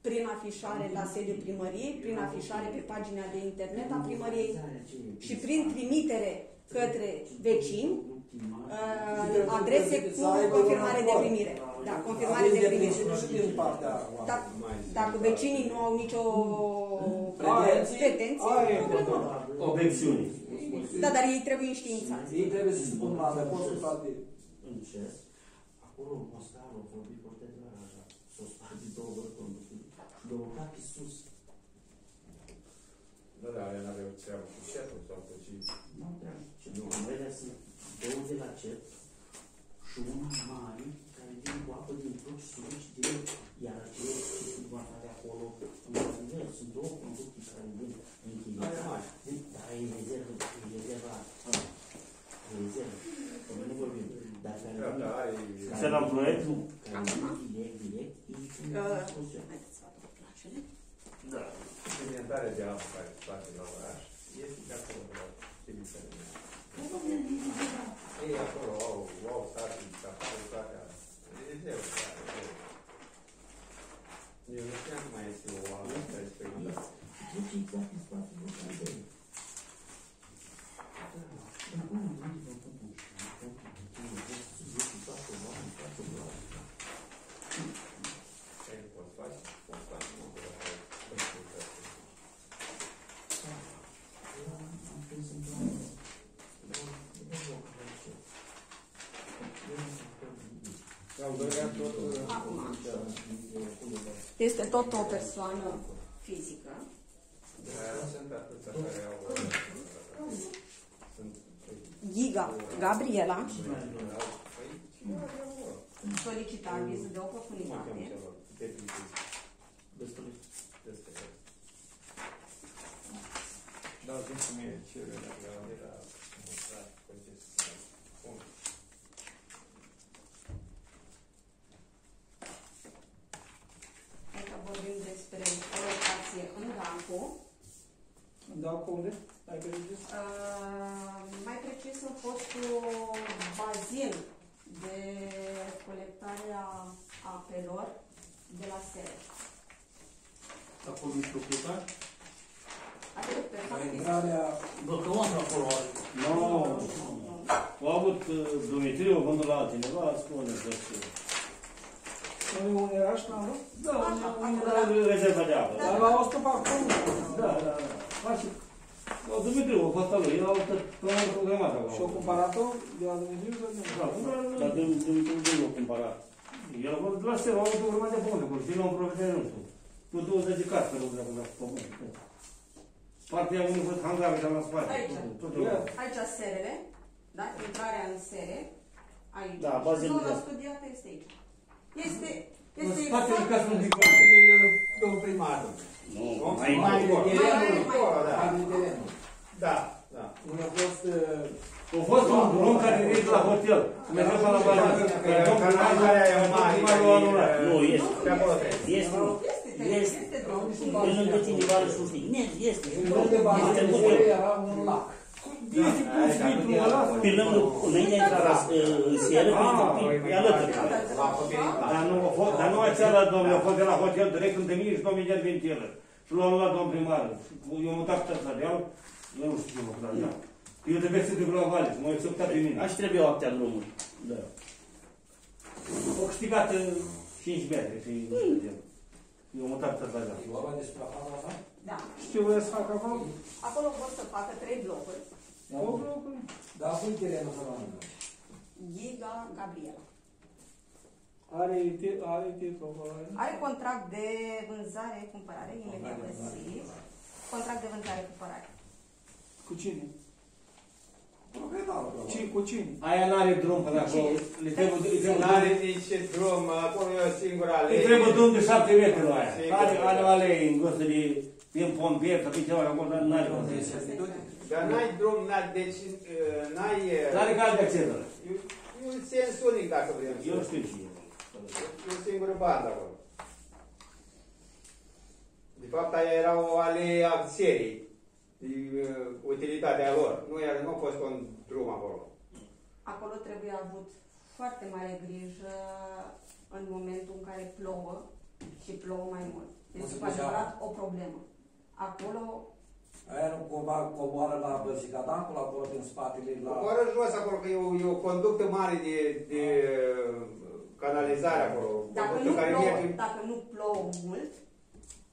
Speaker 5: prin afișare la sediul primăriei, prin afișare pe pagina de internet a primăriei și prin trimitere către vecini, uh, adrese cu
Speaker 3: Să aibă
Speaker 5: confirmare
Speaker 3: un
Speaker 5: de
Speaker 3: acord.
Speaker 5: primire. Da, confirmare
Speaker 3: Aviz
Speaker 5: de primire.
Speaker 3: principiu și din partea
Speaker 5: Da, dacă vecinii nu au nicio
Speaker 3: pretenții,
Speaker 5: Pretenții?
Speaker 3: aia e
Speaker 5: Problemă.
Speaker 3: problema.
Speaker 1: Obiecțiuni.
Speaker 5: Da, dar ei trebuie înștiințați.
Speaker 3: Ei trebuie să spună la nepostul toate.
Speaker 1: Încet. Acolo, în Mostarul, a vorbit foarte rar așa. S-o spart două bărconi. Două capi sus.
Speaker 2: Da, da, ale n-aveau treabă cu șeful sau cu ce.
Speaker 1: Nu treabă. Și nu, Amelia sunt două de la cet și una mare care vin cu apă din tot și suci direct. Iar aceea ce se va avea acolo, în nivel, sunt două conducte care vin închiriate.
Speaker 2: Aia mare.
Speaker 1: Dar e rezervă, e rezerva. E rezervă. Că noi nu vorbim. Dar care
Speaker 2: Da,
Speaker 1: vin
Speaker 2: da, are...
Speaker 1: Se la proiect? Care vin direct, direct, e
Speaker 5: Uh,
Speaker 1: construcție.
Speaker 5: Haideți să fac o placere.
Speaker 1: Da.
Speaker 2: Alimentarea de apă care se face la oraș este de acolo, de la Filipe. Ei acolo au, au sarcini, și acolo toate astea. Rezervă, da, rezervă. Eu nu știam că mai este o altă care este experimentată.
Speaker 1: Deci exact în spatele locului.
Speaker 2: Ei, poți face, poți face, nu vreau să faci.
Speaker 7: Au băgat totul.
Speaker 5: Acum. Este tot o persoană fizică.
Speaker 2: Dar sunt atâția care au... Sunt...
Speaker 5: Giga Gabriela
Speaker 2: Păi, ce mai au?
Speaker 5: solicita avizul de
Speaker 2: Nu mai cheamă
Speaker 5: oportunitate.
Speaker 2: ceva. Petiții.
Speaker 1: Despre
Speaker 2: Despre Da, zic cum e cererea, că era mostrat proces. Bun.
Speaker 5: Aici vorbim despre o locație în Gancu.
Speaker 4: Da, cu unde? Ai precis?
Speaker 5: Uh, mai precis în fostul bazin de colectare a apelor de la SERE.
Speaker 6: Acolo nu proprietar?
Speaker 5: Atât pe
Speaker 3: La
Speaker 5: faptul
Speaker 3: intrarea,
Speaker 1: Bă, că oameni acolo are.
Speaker 6: Nu. Au avut uh, Dumitriu, vândul la altcineva, spune că și...
Speaker 4: Unde un eraș, n-am vrut?
Speaker 6: Da,
Speaker 5: Așa,
Speaker 6: un-
Speaker 5: acolo,
Speaker 6: un rezervă de apă.
Speaker 4: Dar la 100 pe acolo.
Speaker 6: Da, da, da. Face... O, Dumitriu, a fost al lui, el a avut tot programat acolo.
Speaker 4: Și-o cumpărat-o de la Dumnezeu, dar nu.
Speaker 6: Da, dar de Dumitriu nu l-a cumpărat. El a fost de la SER, a avut urmă de bune, acolo, și la un proprietar, nu știu. Cu 20 de case, nu vreau să pământ. Partea unui fost hangarul de la spate.
Speaker 5: Aici.
Speaker 6: Tot
Speaker 5: aici serele, da? Intrarea în sere, aici.
Speaker 1: Da, bazinul
Speaker 5: Zona
Speaker 1: de-
Speaker 5: studiată este aici. Este,
Speaker 6: În
Speaker 5: este
Speaker 6: spatele
Speaker 5: exact...
Speaker 6: casului de
Speaker 2: Domnul primar.
Speaker 1: Nu,
Speaker 2: Mai
Speaker 1: mai
Speaker 2: mai
Speaker 1: încolo.
Speaker 2: de terenul acolo, da.
Speaker 3: am de terenul.
Speaker 2: Da, da.
Speaker 3: Unde a fost uh,
Speaker 6: A fost un drum care vine la hotel. Mergea pe la bază.
Speaker 2: Canalizarea e mare.
Speaker 1: Nu, este.
Speaker 2: Pe acolo trebuie.
Speaker 1: Este.
Speaker 5: Este, teren,
Speaker 1: Este.
Speaker 5: este drum.
Speaker 1: Pe lângă tine, Vală Sufnic. Nu, este.
Speaker 3: unde
Speaker 1: Este
Speaker 3: bazin
Speaker 1: în hotel.
Speaker 3: era un lac.
Speaker 6: Este cu filtrul ăla.
Speaker 1: Pe lângă, înainte de a intra la în seară, pe alături.
Speaker 6: Dar nu, a fost, dar nu acela, domnule, a fost de la hotel direct între mine și domnul Iar Ventilă. Și l-am luat domnul primar. Eu am mutat pe de el, eu nu știu ce mă la ea. Eu trebuie să duc la vale, m-a acceptat pe mine.
Speaker 1: Aș trebui o actea drumului. Da.
Speaker 6: O câștigat uh, 5 metri și eu am mutat pe de
Speaker 3: E vorba despre afaza asta?
Speaker 5: Da.
Speaker 4: Și ce vreau să fac acolo?
Speaker 5: Acolo vor să facă trei blocuri.
Speaker 4: Două blocuri.
Speaker 3: Dar cui terenul să rămână?
Speaker 5: Giga Gabriela.
Speaker 4: Are, ti- are titlu acolo. are?
Speaker 5: Are contract de vânzare, cumpărare, imediat găsit. Contract de vânzare, cumpărare.
Speaker 4: Cu cine?
Speaker 3: Proprietarul. probabil.
Speaker 4: Ci, cu cine?
Speaker 6: Aia n-are drum până acolo. Le trebuie, le trebuie,
Speaker 2: N-are nici drum, acolo e o singură
Speaker 6: le
Speaker 2: alee.
Speaker 6: trebuie drum de 7 metri la aia.
Speaker 2: Sigur.
Speaker 6: Are, are o alee îngustă de din pompier, să fie ceva acolo, dar n-are cum să iese.
Speaker 2: Dar n-ai drum, n-ai, deci uh, n-ai... uh,
Speaker 6: N-are cale de acces ăla.
Speaker 2: E e un sens unic, dacă vrem.
Speaker 6: Eu
Speaker 2: să-
Speaker 6: știu și eu.
Speaker 2: E o singură bandă acolo. De fapt, aia era o alee a serii. E, uh, utilitatea lor. Nu, era, nu a fost un drum acolo.
Speaker 5: Acolo trebuie avut foarte mare grijă în momentul în care plouă și plouă mai mult.
Speaker 3: Nu se
Speaker 5: Este cu
Speaker 3: duce
Speaker 5: adevărat o problemă. Acolo,
Speaker 3: Aia nu cumva coboară la Bărzicadancul, acolo prin spatele la...
Speaker 2: Coboară jos acolo, că e o, e o conductă mare de, de uh, canalizare acolo.
Speaker 5: dacă
Speaker 2: Conductă
Speaker 5: nu,
Speaker 2: care
Speaker 5: plouă,
Speaker 2: merge-
Speaker 5: dacă nu plouă mult,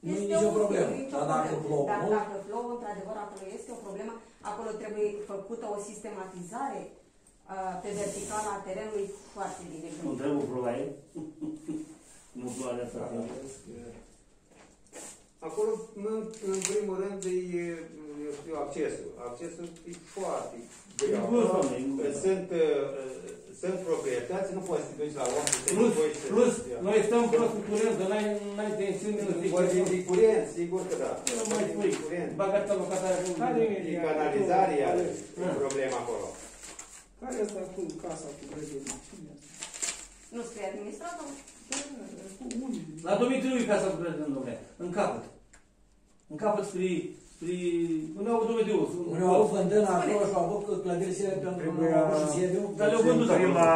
Speaker 3: Nu e
Speaker 5: Este
Speaker 3: nicio
Speaker 5: o-
Speaker 3: problemă.
Speaker 5: nicio
Speaker 3: Dar dacă
Speaker 5: problemă.
Speaker 3: plouă
Speaker 5: Dar
Speaker 3: mult-
Speaker 5: dacă plouă, într-adevăr, acolo este o problemă. Acolo trebuie făcută o sistematizare uh, pe verticală a terenului foarte bine.
Speaker 6: Nu trebuie ploaie. Nu ploaie asta.
Speaker 2: Acolo, în, în primul rând, e, eu știu, accesul. Accesul e foarte greu.
Speaker 6: Plus, doamne, nu-
Speaker 2: Sunt, uh, sunt proprietăți, nu poți să te duci la om să te
Speaker 6: Plus,
Speaker 2: nevoie să-
Speaker 6: plus, noi stăm prost cu curent, că n-ai, n-ai tensiune, nu știi
Speaker 2: Vorbim
Speaker 6: ce
Speaker 2: de curent, sigur că da.
Speaker 6: Nu mai
Speaker 2: Vorbim
Speaker 6: spui,
Speaker 2: de curent.
Speaker 6: bagată locatarea cu
Speaker 7: Care
Speaker 2: E canalizare, iar e
Speaker 6: Da.
Speaker 2: problema acolo.
Speaker 4: Care e asta cu casa cu grădina? Cine?
Speaker 5: Nu scrie administrator.
Speaker 4: Cu unii?
Speaker 6: La Dumitriu e casa cu grădină, domnule, în capăt. În capăt spre, spre, până au Dumitriu.
Speaker 3: Unii au avut fântână acolo și au avut clădirile pentru
Speaker 7: Trebuia-
Speaker 3: au avut și sediu.
Speaker 6: Dar le-au vândut acolo.
Speaker 7: Prima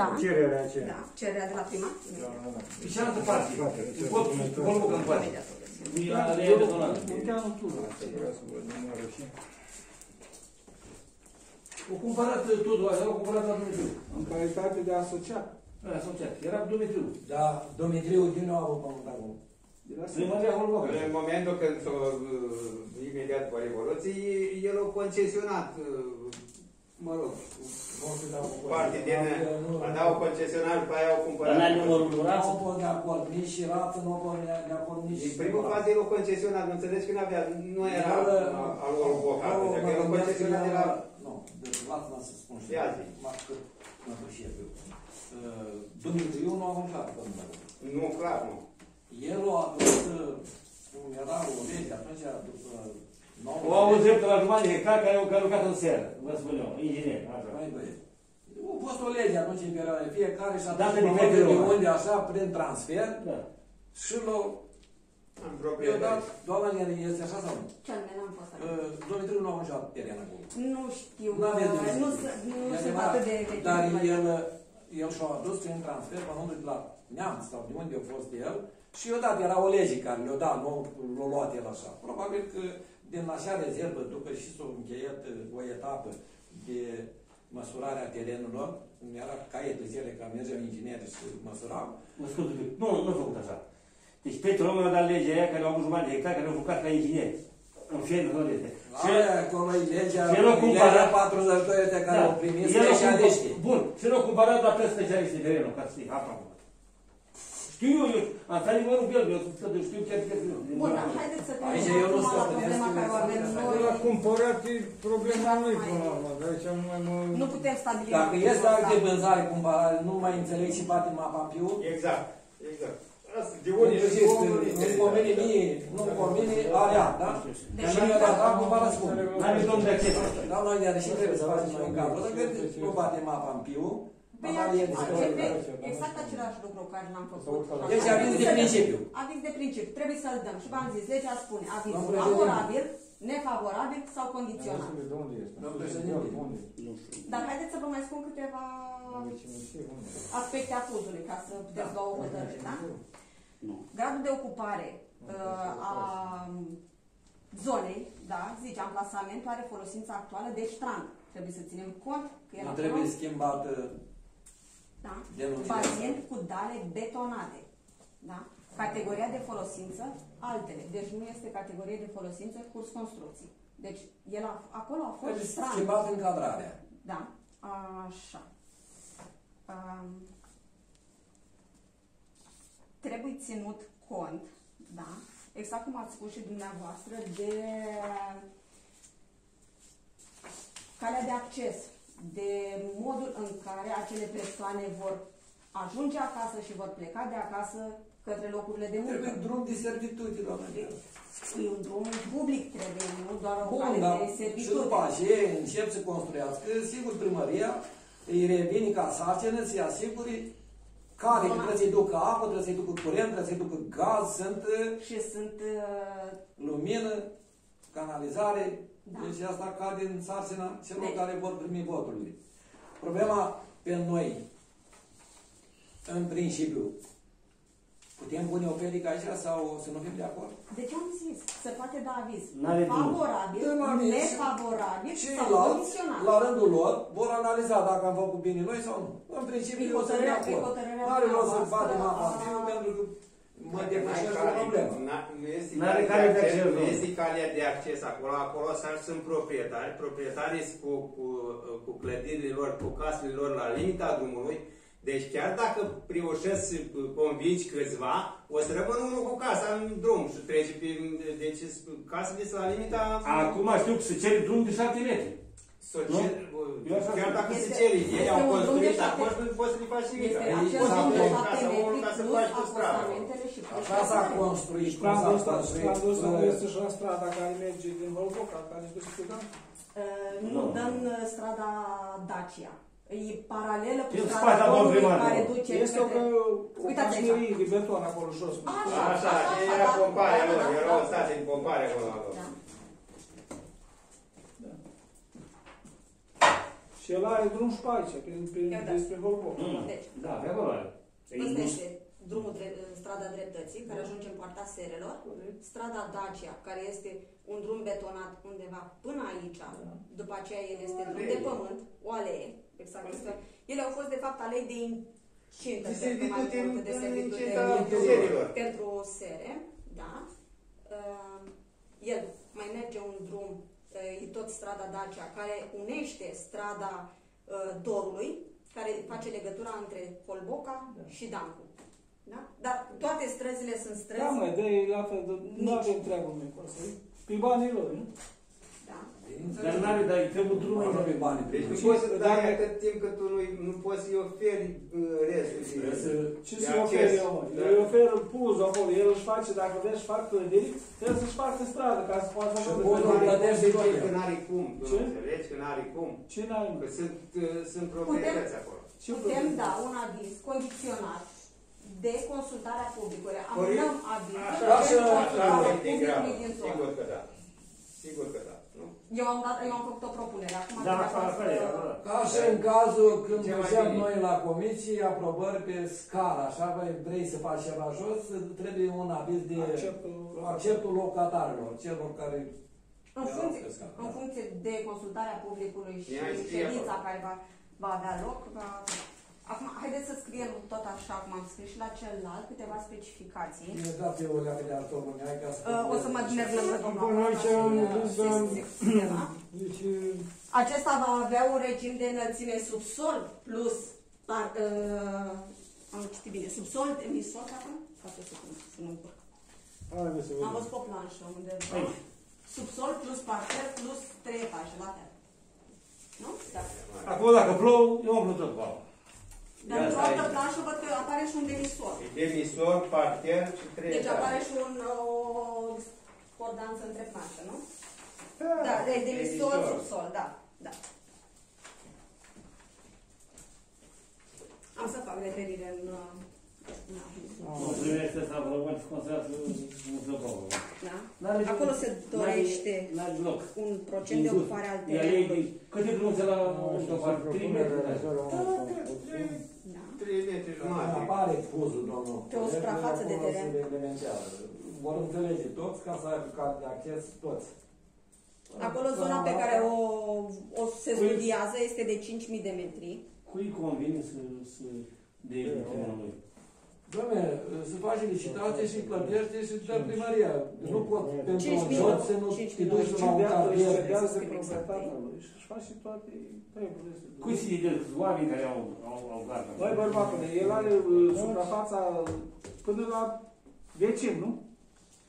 Speaker 5: Da.
Speaker 7: cererea aceea.
Speaker 5: Da, cererea de la prima.
Speaker 7: Da, da, da.
Speaker 6: Pe cealaltă parte.
Speaker 7: Toate,
Speaker 6: În pot, colmul că în parte. E aleea betonată.
Speaker 4: Munteanul Turu.
Speaker 7: Asta vreau să văd numărul și...
Speaker 6: Au cumpărat totul așa, au cumpărat la Dumitriu.
Speaker 4: În calitate de asociat.
Speaker 6: Aia s-au cerut. Era Dumitriu.
Speaker 3: Da, Dumitriu din nou a avut pământ acolo.
Speaker 4: De la
Speaker 6: Primăria acolo loc.
Speaker 2: În momentul când s-a, uh, imediat după Revoluție, el a concesionat, uh, mă rog,
Speaker 3: Nu știu dacă au
Speaker 2: parte din... A dat o concesionar, după aia au
Speaker 1: Dar
Speaker 2: cumpărat.
Speaker 1: n-ai numărul lui
Speaker 3: Nu
Speaker 1: Rață?
Speaker 3: au fost de acord, nici și rață nu au fost de acord, nici...
Speaker 2: Din primul fază el o concesionat, nu înțelegi că nu avea, nu era
Speaker 3: El,
Speaker 2: al lui avocat,
Speaker 3: eu
Speaker 2: deci
Speaker 3: mă
Speaker 2: el o
Speaker 3: gândesc că
Speaker 2: concesionat de
Speaker 3: el-
Speaker 2: la...
Speaker 3: Nu, deci lasă-mă să spun și
Speaker 2: Ia zi.
Speaker 3: mă cât mă dușie eu. Uh, Dumitriu nu a mâncat pământ acolo.
Speaker 2: Nu, clar, nu.
Speaker 3: El a adus, uh, cum era o lege atunci, după nouă
Speaker 6: Au avut
Speaker 3: lege,
Speaker 6: dreptul la jumătate de hectar care au care au lucrat în seară. Vă spun eu, inginer. Așa.
Speaker 3: mai băieți. A fost o lege atunci în perioada fiecare și
Speaker 6: Dată
Speaker 3: atunci
Speaker 6: din
Speaker 3: pământul
Speaker 6: vechiul
Speaker 3: de
Speaker 6: român.
Speaker 3: unde așa, prin transfer,
Speaker 6: Da.
Speaker 3: și l-au
Speaker 2: Am
Speaker 3: eu dat,
Speaker 2: proprietăți.
Speaker 3: doamna Nene, este așa sau nu?
Speaker 5: Cel mai n-am fost acolo.
Speaker 3: Uh, Dumitriu nu a mâncat teren acolo.
Speaker 5: Nu știu,
Speaker 3: Nu aveți de
Speaker 5: uh,
Speaker 3: zis.
Speaker 5: nu, sunt- nu
Speaker 3: E
Speaker 5: sunt
Speaker 3: adevărat.
Speaker 5: atât de vechi.
Speaker 3: Dar el, el și-a adus prin transfer pământul de la neamț sau de unde a fost el și i-a dat, era o lege care le-a dat, nu l-a luat el așa. Probabil că din așa rezervă, după și s-a încheiat uh, o etapă de măsurare a terenurilor, cum era caietul zile, că mergeau ingineri și măsurau,
Speaker 6: Mă scurt un pic. Nu, nu a făcut așa. Deci Petru Român a dat legea aia care au avut jumătate de hectare, care au jucat ca ingineri. În fiecare nu este. Și
Speaker 3: Aia, acolo e legea,
Speaker 6: și el a cumpărat-
Speaker 3: legea 42 de care
Speaker 6: Da.
Speaker 3: au primit
Speaker 6: El a
Speaker 3: specialiștii.
Speaker 6: cumpărat- Bun. Și l-au cumpărat la toți specialiștii de terenul, ca să știi, apa acum. Știu eu, eu, am stat din mărul el, eu știu chiar că știu.
Speaker 5: Bun, dar haideți să
Speaker 3: Aici
Speaker 5: trecem
Speaker 3: eu nu
Speaker 5: acum la
Speaker 3: stăpânesc
Speaker 5: problema care o avem
Speaker 3: exact.
Speaker 5: noi.
Speaker 7: El a cumpărat, e problema lui până la urmă, de aici nu mai mă...
Speaker 5: Nu putem stabili.
Speaker 3: Dacă este act de vânzare, cumpărare, nu mai înțeleg și patima papiu,
Speaker 2: Exact, exact. Asta, de unde și
Speaker 3: Greșit,
Speaker 2: cum
Speaker 3: nu-mi convine mie, nu-mi convine, are act, da?
Speaker 5: Deci,
Speaker 3: Dar nu dat acum vă răspund.
Speaker 6: N-are domn de acces.
Speaker 3: Dar noi de și trebuie să facem noi în capul ăsta, că nu batem apa în piu,
Speaker 5: Păi,
Speaker 3: apa e
Speaker 5: a-
Speaker 3: discuție.
Speaker 5: a- exact același lucru care l-am făcut.
Speaker 3: Deci aviz de principiu.
Speaker 5: Aviz de principiu. Trebuie să-l dăm. Și v-am zis, legea spune aviz
Speaker 3: Domnul președinte.
Speaker 5: favorabil, nefavorabil sau condiționat.
Speaker 7: De unde este?
Speaker 3: Domnul președinte.
Speaker 7: Unde?
Speaker 1: Nu știu.
Speaker 5: Dar haideți să vă mai spun câteva
Speaker 7: Vecinăție, unde?
Speaker 5: aspecte acuzului ca să puteți lua o hotărâre, da?
Speaker 1: Nu.
Speaker 5: Gradul de ocupare uh, a zonei, da, zice, amplasamentul are folosința actuală de strand. Trebuie să ținem cont că el
Speaker 3: Nu
Speaker 5: acolo,
Speaker 3: trebuie schimbat uh,
Speaker 5: da,
Speaker 3: denunțile.
Speaker 5: bazin cu dale betonate. Da? Categoria de folosință, altele. Deci nu este categorie de folosință curs construcții. Deci el a, acolo a fost
Speaker 3: Trebuie
Speaker 5: strand.
Speaker 3: schimbat încadrarea.
Speaker 5: Da, așa. Um, trebuie ținut cont, da, exact cum ați spus și dumneavoastră, de calea de acces, de modul în care acele persoane vor ajunge acasă și vor pleca de acasă către locurile de muncă.
Speaker 3: Trebuie drum de servitude, doamne.
Speaker 5: E un drum public, trebuie, nu doar o
Speaker 3: Bun,
Speaker 5: cale
Speaker 3: dar
Speaker 5: de
Speaker 3: și
Speaker 5: servituri.
Speaker 3: după aceea încep să construiască, sigur primăria îi revine ca sarcină să-i asigure care, că trebuie să-i ducă apă, trebuie să-i ducă curent, trebuie să-i ducă gaz, sunt uh,
Speaker 5: Și sunt uh,
Speaker 3: lumină, canalizare,
Speaker 5: Da.
Speaker 3: deci asta cade în sarcina celor
Speaker 5: Deci-
Speaker 3: care vor primi voturile. Problema pe noi, în principiu, putem pune o pelică aici sau să nu fim de acord?
Speaker 5: Deci am zis, se poate da aviz
Speaker 6: N-are
Speaker 5: favorabil,
Speaker 3: Dăm aviz.
Speaker 5: nefavorabil sau
Speaker 3: Ceilalți,
Speaker 5: condiționat.
Speaker 3: la rândul lor, vor analiza dacă am făcut bine noi sau nu. În principiu,
Speaker 5: Prin
Speaker 3: eu sunt de
Speaker 5: hotărârea- prin
Speaker 3: acord.
Speaker 5: hotărârea
Speaker 3: Nu are rost să
Speaker 5: dumneavoastră,
Speaker 3: batem apa
Speaker 5: a-
Speaker 3: în fiu, pentru că mă depășesc o problemă.
Speaker 2: Na- Nu este
Speaker 6: N-are
Speaker 2: calea de
Speaker 6: cale de
Speaker 2: acces,
Speaker 6: acces,
Speaker 2: nu
Speaker 6: nu.
Speaker 2: este calea de acces acolo, acolo s-ar sunt proprietari, proprietarii sunt cu, cu, cu clădirile lor, cu casele lor la limita drumului, deci chiar dacă reușesc să convingi câțiva, o să rămână unul cu casa în drum și trece pe... Deci casele sunt la limita...
Speaker 6: Acum știu că se cere drum de șapte metri.
Speaker 2: Social,
Speaker 6: Eu așa
Speaker 2: chiar
Speaker 6: zic.
Speaker 2: dacă se
Speaker 5: Este-
Speaker 2: cere, ei
Speaker 5: este
Speaker 2: au
Speaker 5: un drum de
Speaker 2: construit,
Speaker 5: șapte-
Speaker 2: acolo nu poți să le faci nimic.
Speaker 5: Este
Speaker 2: Ei
Speaker 5: acel
Speaker 2: poți să
Speaker 5: drum de
Speaker 2: pleci
Speaker 5: șapte
Speaker 2: casa unul ca
Speaker 5: metri
Speaker 2: să
Speaker 5: plus
Speaker 2: faci tu stradă.
Speaker 5: acostamentele și plus
Speaker 3: Așa s-a construit, cum s-a
Speaker 4: Strada ăsta,
Speaker 3: construit.
Speaker 4: strada ăsta nu
Speaker 3: uh,
Speaker 4: este și la strada care merge din Holboca, care își duce pe Dan?
Speaker 5: Uh,
Speaker 6: Nu.
Speaker 5: Nu, dăm uh, strada Dacia. E paralelă cu
Speaker 6: E în
Speaker 5: strada
Speaker 6: spatele
Speaker 5: Dorului
Speaker 6: domnului
Speaker 5: care
Speaker 6: primar.
Speaker 5: duce
Speaker 4: Este o,
Speaker 5: către...
Speaker 4: o
Speaker 5: Uitați aici.
Speaker 4: mașinerie de beton acolo jos.
Speaker 5: Așa,
Speaker 2: Așa,
Speaker 5: așa,
Speaker 2: și
Speaker 5: așa,
Speaker 2: era
Speaker 5: da,
Speaker 2: pomparea
Speaker 5: da,
Speaker 2: lor,
Speaker 5: da,
Speaker 2: era
Speaker 5: da.
Speaker 2: o stație de pompare acolo.
Speaker 5: Da.
Speaker 4: Și el are drum și pe aici, prin, prin,
Speaker 5: Chiar da.
Speaker 4: despre Holboca.
Speaker 6: Mm.
Speaker 5: Deci,
Speaker 6: Da, pe acolo are. Ei,
Speaker 5: ăsta
Speaker 6: nu-
Speaker 5: este drumul drept, strada dreptății, care ajunge în partea serelor. Strada Dacia, care este un drum betonat undeva până aici. După aceea el este drum de pământ, o alee. Exact. Este. Ele au fost, de fapt, alei de incintă,
Speaker 2: De
Speaker 5: cred că mai
Speaker 2: servitute
Speaker 5: mult, de
Speaker 2: în
Speaker 5: servitute
Speaker 2: incinta serilor.
Speaker 5: pentru sere, da. Uh, el mai merge un drum, uh, e tot strada Dacia, care unește strada uh, Dorului, care face legătura între Holboca și Dancu. Da? Dar toate străzile sunt
Speaker 4: Da,
Speaker 5: străzi.
Speaker 4: mă, de la fel, de, nu
Speaker 5: Mici.
Speaker 4: avem treabă noi cu asta. e Pe banii lor, nu?
Speaker 5: Da.
Speaker 6: Dar n-are, dar îi trebuie
Speaker 3: Nu
Speaker 6: drumul.
Speaker 3: trebuie bani
Speaker 2: Deci nu
Speaker 3: primit.
Speaker 2: poți să dai
Speaker 4: dacă-
Speaker 2: atât timp cât tu nu, nu poți să-i oferi uh, restul.
Speaker 3: Trebuie să
Speaker 4: Ce
Speaker 2: De
Speaker 4: să-i
Speaker 2: acces.
Speaker 4: oferi eu, mă?
Speaker 2: Da.
Speaker 4: Eu îi ofer puzul acolo, el își face, dacă vrea să fac clădiri, trebuie să-și facă stradă, ca să poată să
Speaker 3: Și
Speaker 4: facă
Speaker 3: buzul
Speaker 4: clădiri.
Speaker 3: plătește tot
Speaker 2: Că
Speaker 3: el.
Speaker 2: n-are cum, tu
Speaker 4: Ce?
Speaker 2: nu înțelegi că n-are cum.
Speaker 4: Ce n-ai, mă?
Speaker 2: Că sunt, uh, sunt proprietăți acolo.
Speaker 4: Ce
Speaker 5: Putem
Speaker 4: plătești?
Speaker 5: da un aviz condiționat de consultarea publicului.
Speaker 2: Corect.
Speaker 5: Amânăm avizul
Speaker 2: Așa,
Speaker 3: Lasă-
Speaker 5: de
Speaker 2: așa,
Speaker 5: consultarea
Speaker 2: așa, integral.
Speaker 5: publicului din zonă.
Speaker 2: Sigur că da. Sigur că da. Nu?
Speaker 5: Eu am, dat, eu am făcut o propunere. Acum
Speaker 6: Da,
Speaker 5: dumneavoastră-
Speaker 6: așa, așa e. da.
Speaker 3: Ca și în cazul când
Speaker 2: Ce mai
Speaker 3: făceam
Speaker 2: bine.
Speaker 3: noi la comisie aprobări pe scară, așa, băi, vrei să faci ceva jos, trebuie un aviz de
Speaker 4: Acceptul.
Speaker 3: acceptul locatarilor, celor care
Speaker 5: În
Speaker 3: erau
Speaker 5: funcție,
Speaker 3: pe scară.
Speaker 5: în funcție de consultarea publicului și
Speaker 2: Ia, scrie
Speaker 5: ședința
Speaker 2: acolo.
Speaker 5: care va, va avea loc, va... Acum, haideți să scriem tot așa cum am scris și la celălalt câteva specificații.
Speaker 3: Imediat eu o leagă de altă lumea, ca să...
Speaker 5: Uh, o să mă merg lângă domnul
Speaker 7: Până aici am
Speaker 5: Apostol,
Speaker 7: zis,
Speaker 5: să-
Speaker 7: am-
Speaker 5: să- să- da?
Speaker 7: Deci,
Speaker 5: Acesta va avea un regim de înălțime subsol plus par, uh, am citit bine, subsol, emisor, acum? Ca să se să nu încurc.
Speaker 7: haideți să
Speaker 5: Am
Speaker 7: vedem.
Speaker 5: văzut pe o planșă undeva.
Speaker 6: Aici.
Speaker 5: Subsol plus parter plus trei etaje la fel. Nu? Da.
Speaker 6: Acum dacă plouă, eu umplu tot cu apă.
Speaker 5: Dar
Speaker 2: Ia
Speaker 5: într-o
Speaker 2: stai.
Speaker 5: altă planșă văd că apare și un demisor.
Speaker 2: E demisor, parter și trei
Speaker 5: Deci
Speaker 2: etaje.
Speaker 5: apare și un, o discordanță între planșe, nu?
Speaker 2: Da,
Speaker 5: Da, de demisor,
Speaker 2: demisor.
Speaker 5: subsol, da, da. Am să fac referire în... uh, în aviz.
Speaker 6: Nu primește să aprobăm și considerați un zăpău.
Speaker 5: Da?
Speaker 6: N-are-
Speaker 5: Acolo se dorește
Speaker 6: N-are loc.
Speaker 5: un procent de ocupare al
Speaker 6: Ea ei,
Speaker 5: terenului.
Speaker 6: câte drumuri se la
Speaker 7: Așa,
Speaker 6: o parte?
Speaker 7: să
Speaker 6: Trei
Speaker 7: propunere
Speaker 6: metri.
Speaker 7: realizarea unui
Speaker 2: Da,
Speaker 7: concept.
Speaker 2: trei-
Speaker 5: Da.
Speaker 2: Trei metri
Speaker 3: Când
Speaker 2: jumate.
Speaker 3: apare fuzul, domnul.
Speaker 5: Pe o suprafață de
Speaker 3: acolo
Speaker 5: teren.
Speaker 3: se reglementează. Vor înțelege toți ca să aibă card de acces toți.
Speaker 5: Acolo zona pe care o, o se studiază este de 5.000 de metri.
Speaker 6: Cui convine să, să de terenul lui?
Speaker 3: Doamne, se face licitație și plătește și dă primăria. Nu pot pentru
Speaker 5: Cinci
Speaker 3: un
Speaker 5: mii
Speaker 3: job
Speaker 5: lor.
Speaker 3: să nu
Speaker 5: Cinci
Speaker 3: te
Speaker 5: mii
Speaker 3: duci
Speaker 5: lor.
Speaker 3: la un
Speaker 4: Cedează,
Speaker 3: cartier.
Speaker 4: cedează
Speaker 5: Exact.
Speaker 4: proprietatea lui și își face toate treburile.
Speaker 6: Cui se de oameni care au, au, au gata?
Speaker 4: Băi, bărbatule, el are uh, suprafața până la vecin, nu?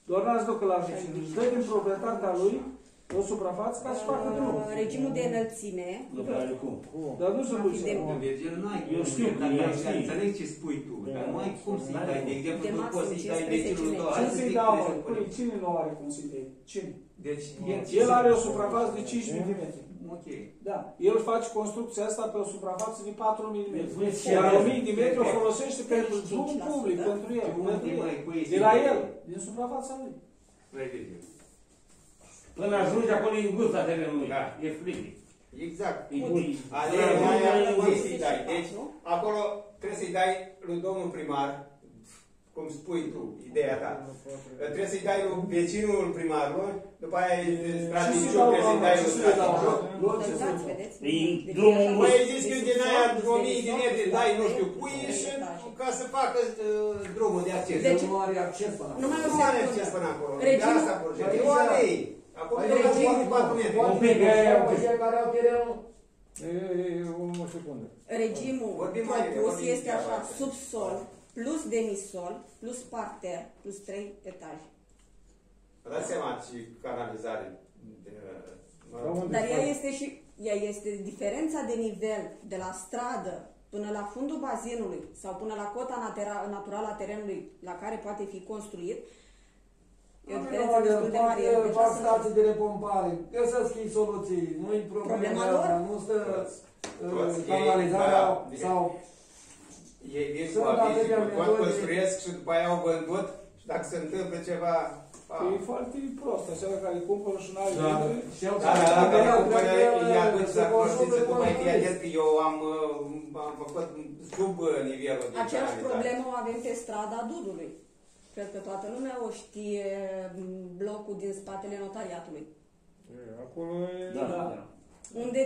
Speaker 4: Doar n-ați ducă la vecin. Își dă din proprietatea lui o suprafață ca să facă drumul.
Speaker 5: Uh, Regimul de înălțime.
Speaker 6: Nu prea are cum.
Speaker 4: Dar nu se duce.
Speaker 5: De-
Speaker 2: Nu, Virgil, nu ai
Speaker 6: Eu
Speaker 2: cum
Speaker 6: știu,
Speaker 2: să dai,
Speaker 6: eu
Speaker 2: dar
Speaker 6: știu.
Speaker 2: înțeleg ce spui tu, dar nu ai cum să-i dai, de exemplu,
Speaker 5: De
Speaker 2: nu
Speaker 5: maxim
Speaker 2: poți să-i dai
Speaker 5: 15
Speaker 2: vecinul tău, hai
Speaker 4: Cine
Speaker 2: să
Speaker 4: să-i
Speaker 2: zic
Speaker 4: dau, mă?
Speaker 2: presupune.
Speaker 4: Păi, Cine nu are cum să-i dai? Cine?
Speaker 2: Deci,
Speaker 4: El are o suprafață de 5.000 de metri.
Speaker 2: Ok.
Speaker 4: Da. El face construcția asta pe o suprafață de 4.000 de metri.
Speaker 6: Spuneți ce
Speaker 4: Iar
Speaker 6: are.
Speaker 4: 1.000 de metri o folosește pentru
Speaker 5: 35%,
Speaker 4: drum public,
Speaker 5: da?
Speaker 4: pentru el.
Speaker 2: De unde
Speaker 4: pentru el.
Speaker 2: mai pui
Speaker 4: De la
Speaker 2: să-
Speaker 4: el, din suprafața lui.
Speaker 2: Vrei, Virgil.
Speaker 6: Până ajungi acolo e îngusta terenului.
Speaker 2: Da.
Speaker 6: E flipi.
Speaker 2: Exact.
Speaker 6: E bun.
Speaker 2: Aleea
Speaker 6: Da,
Speaker 2: aia
Speaker 6: da,
Speaker 2: nu
Speaker 6: da,
Speaker 2: să-i dai. Deci, acolo trebuie să-i dai lui domnul primar cum spui tu, ideea ta. Trebuie să-i dai vecinul primarului, după aia strategiul trebuie să-i dai un strategic.
Speaker 5: Uitați, vedeți?
Speaker 6: E
Speaker 5: Deci
Speaker 6: drumul
Speaker 5: așa-
Speaker 2: Păi ai zis că din aia 1000 de metri dai nu știu cui și ca să facă uh, drumul de acces.
Speaker 5: Deci-
Speaker 3: Nu are acces până acolo.
Speaker 5: Numai o
Speaker 2: Nu are acces
Speaker 5: secundă.
Speaker 2: până acolo. De
Speaker 5: Regimul-
Speaker 2: asta porge. E o alei. Acolo e
Speaker 5: Regimul-
Speaker 2: o 4 metri.
Speaker 3: Poate
Speaker 6: Un pic,
Speaker 3: că
Speaker 6: e-
Speaker 3: au cei care au terenul.
Speaker 7: E, e, e, o secundă.
Speaker 5: Regimul
Speaker 2: Vorbim mai-
Speaker 5: propus
Speaker 2: vorbim
Speaker 5: este
Speaker 2: de
Speaker 5: așa,
Speaker 2: aparte.
Speaker 5: subsol, plus demisol, plus parter, plus 3 etaje.
Speaker 2: Vă dați seama și canalizare. De, mă
Speaker 7: La
Speaker 2: rog,
Speaker 7: unde
Speaker 5: Dar ea
Speaker 7: faci?
Speaker 5: este și ea este diferența de nivel de la stradă până la fundul bazinului sau până la cota natera- naturală a terenului la care poate fi construit. E o diferență destul de mare.
Speaker 3: Fac,
Speaker 5: Deci
Speaker 3: fac
Speaker 5: asta-
Speaker 3: stații de repompare, găsesc ei soluții, nu-i
Speaker 5: Problema
Speaker 3: problema
Speaker 5: lor?
Speaker 3: lor, nu stă
Speaker 2: Toți.
Speaker 3: uh,
Speaker 2: Toți ei,
Speaker 3: canalizarea
Speaker 2: da,
Speaker 3: sau
Speaker 2: Ei vin cu
Speaker 3: Sunt
Speaker 2: avizii,
Speaker 3: atâtea
Speaker 2: cu tot
Speaker 3: metode.
Speaker 2: construiesc și după aia au vândut și dacă se întâmplă ceva...
Speaker 4: Că
Speaker 2: a,
Speaker 4: e foarte prost, așa care cumpără și n-are
Speaker 3: Da,
Speaker 4: venit.
Speaker 3: și el
Speaker 2: Da, dar dacă
Speaker 3: el
Speaker 2: nu până
Speaker 3: vrea
Speaker 2: îi aduci
Speaker 3: să
Speaker 2: la cunoștință,
Speaker 3: consume
Speaker 2: tu mai fii
Speaker 3: construiesc.
Speaker 2: atent că eu am, uh, am făcut sub uh, nivelul de
Speaker 5: Aceeași
Speaker 2: canalizare.
Speaker 5: problemă o avem pe strada Dudului. Cred că toată lumea o știe m, blocul din spatele notariatului.
Speaker 7: E, Acolo e...
Speaker 6: Da, da.
Speaker 5: Unde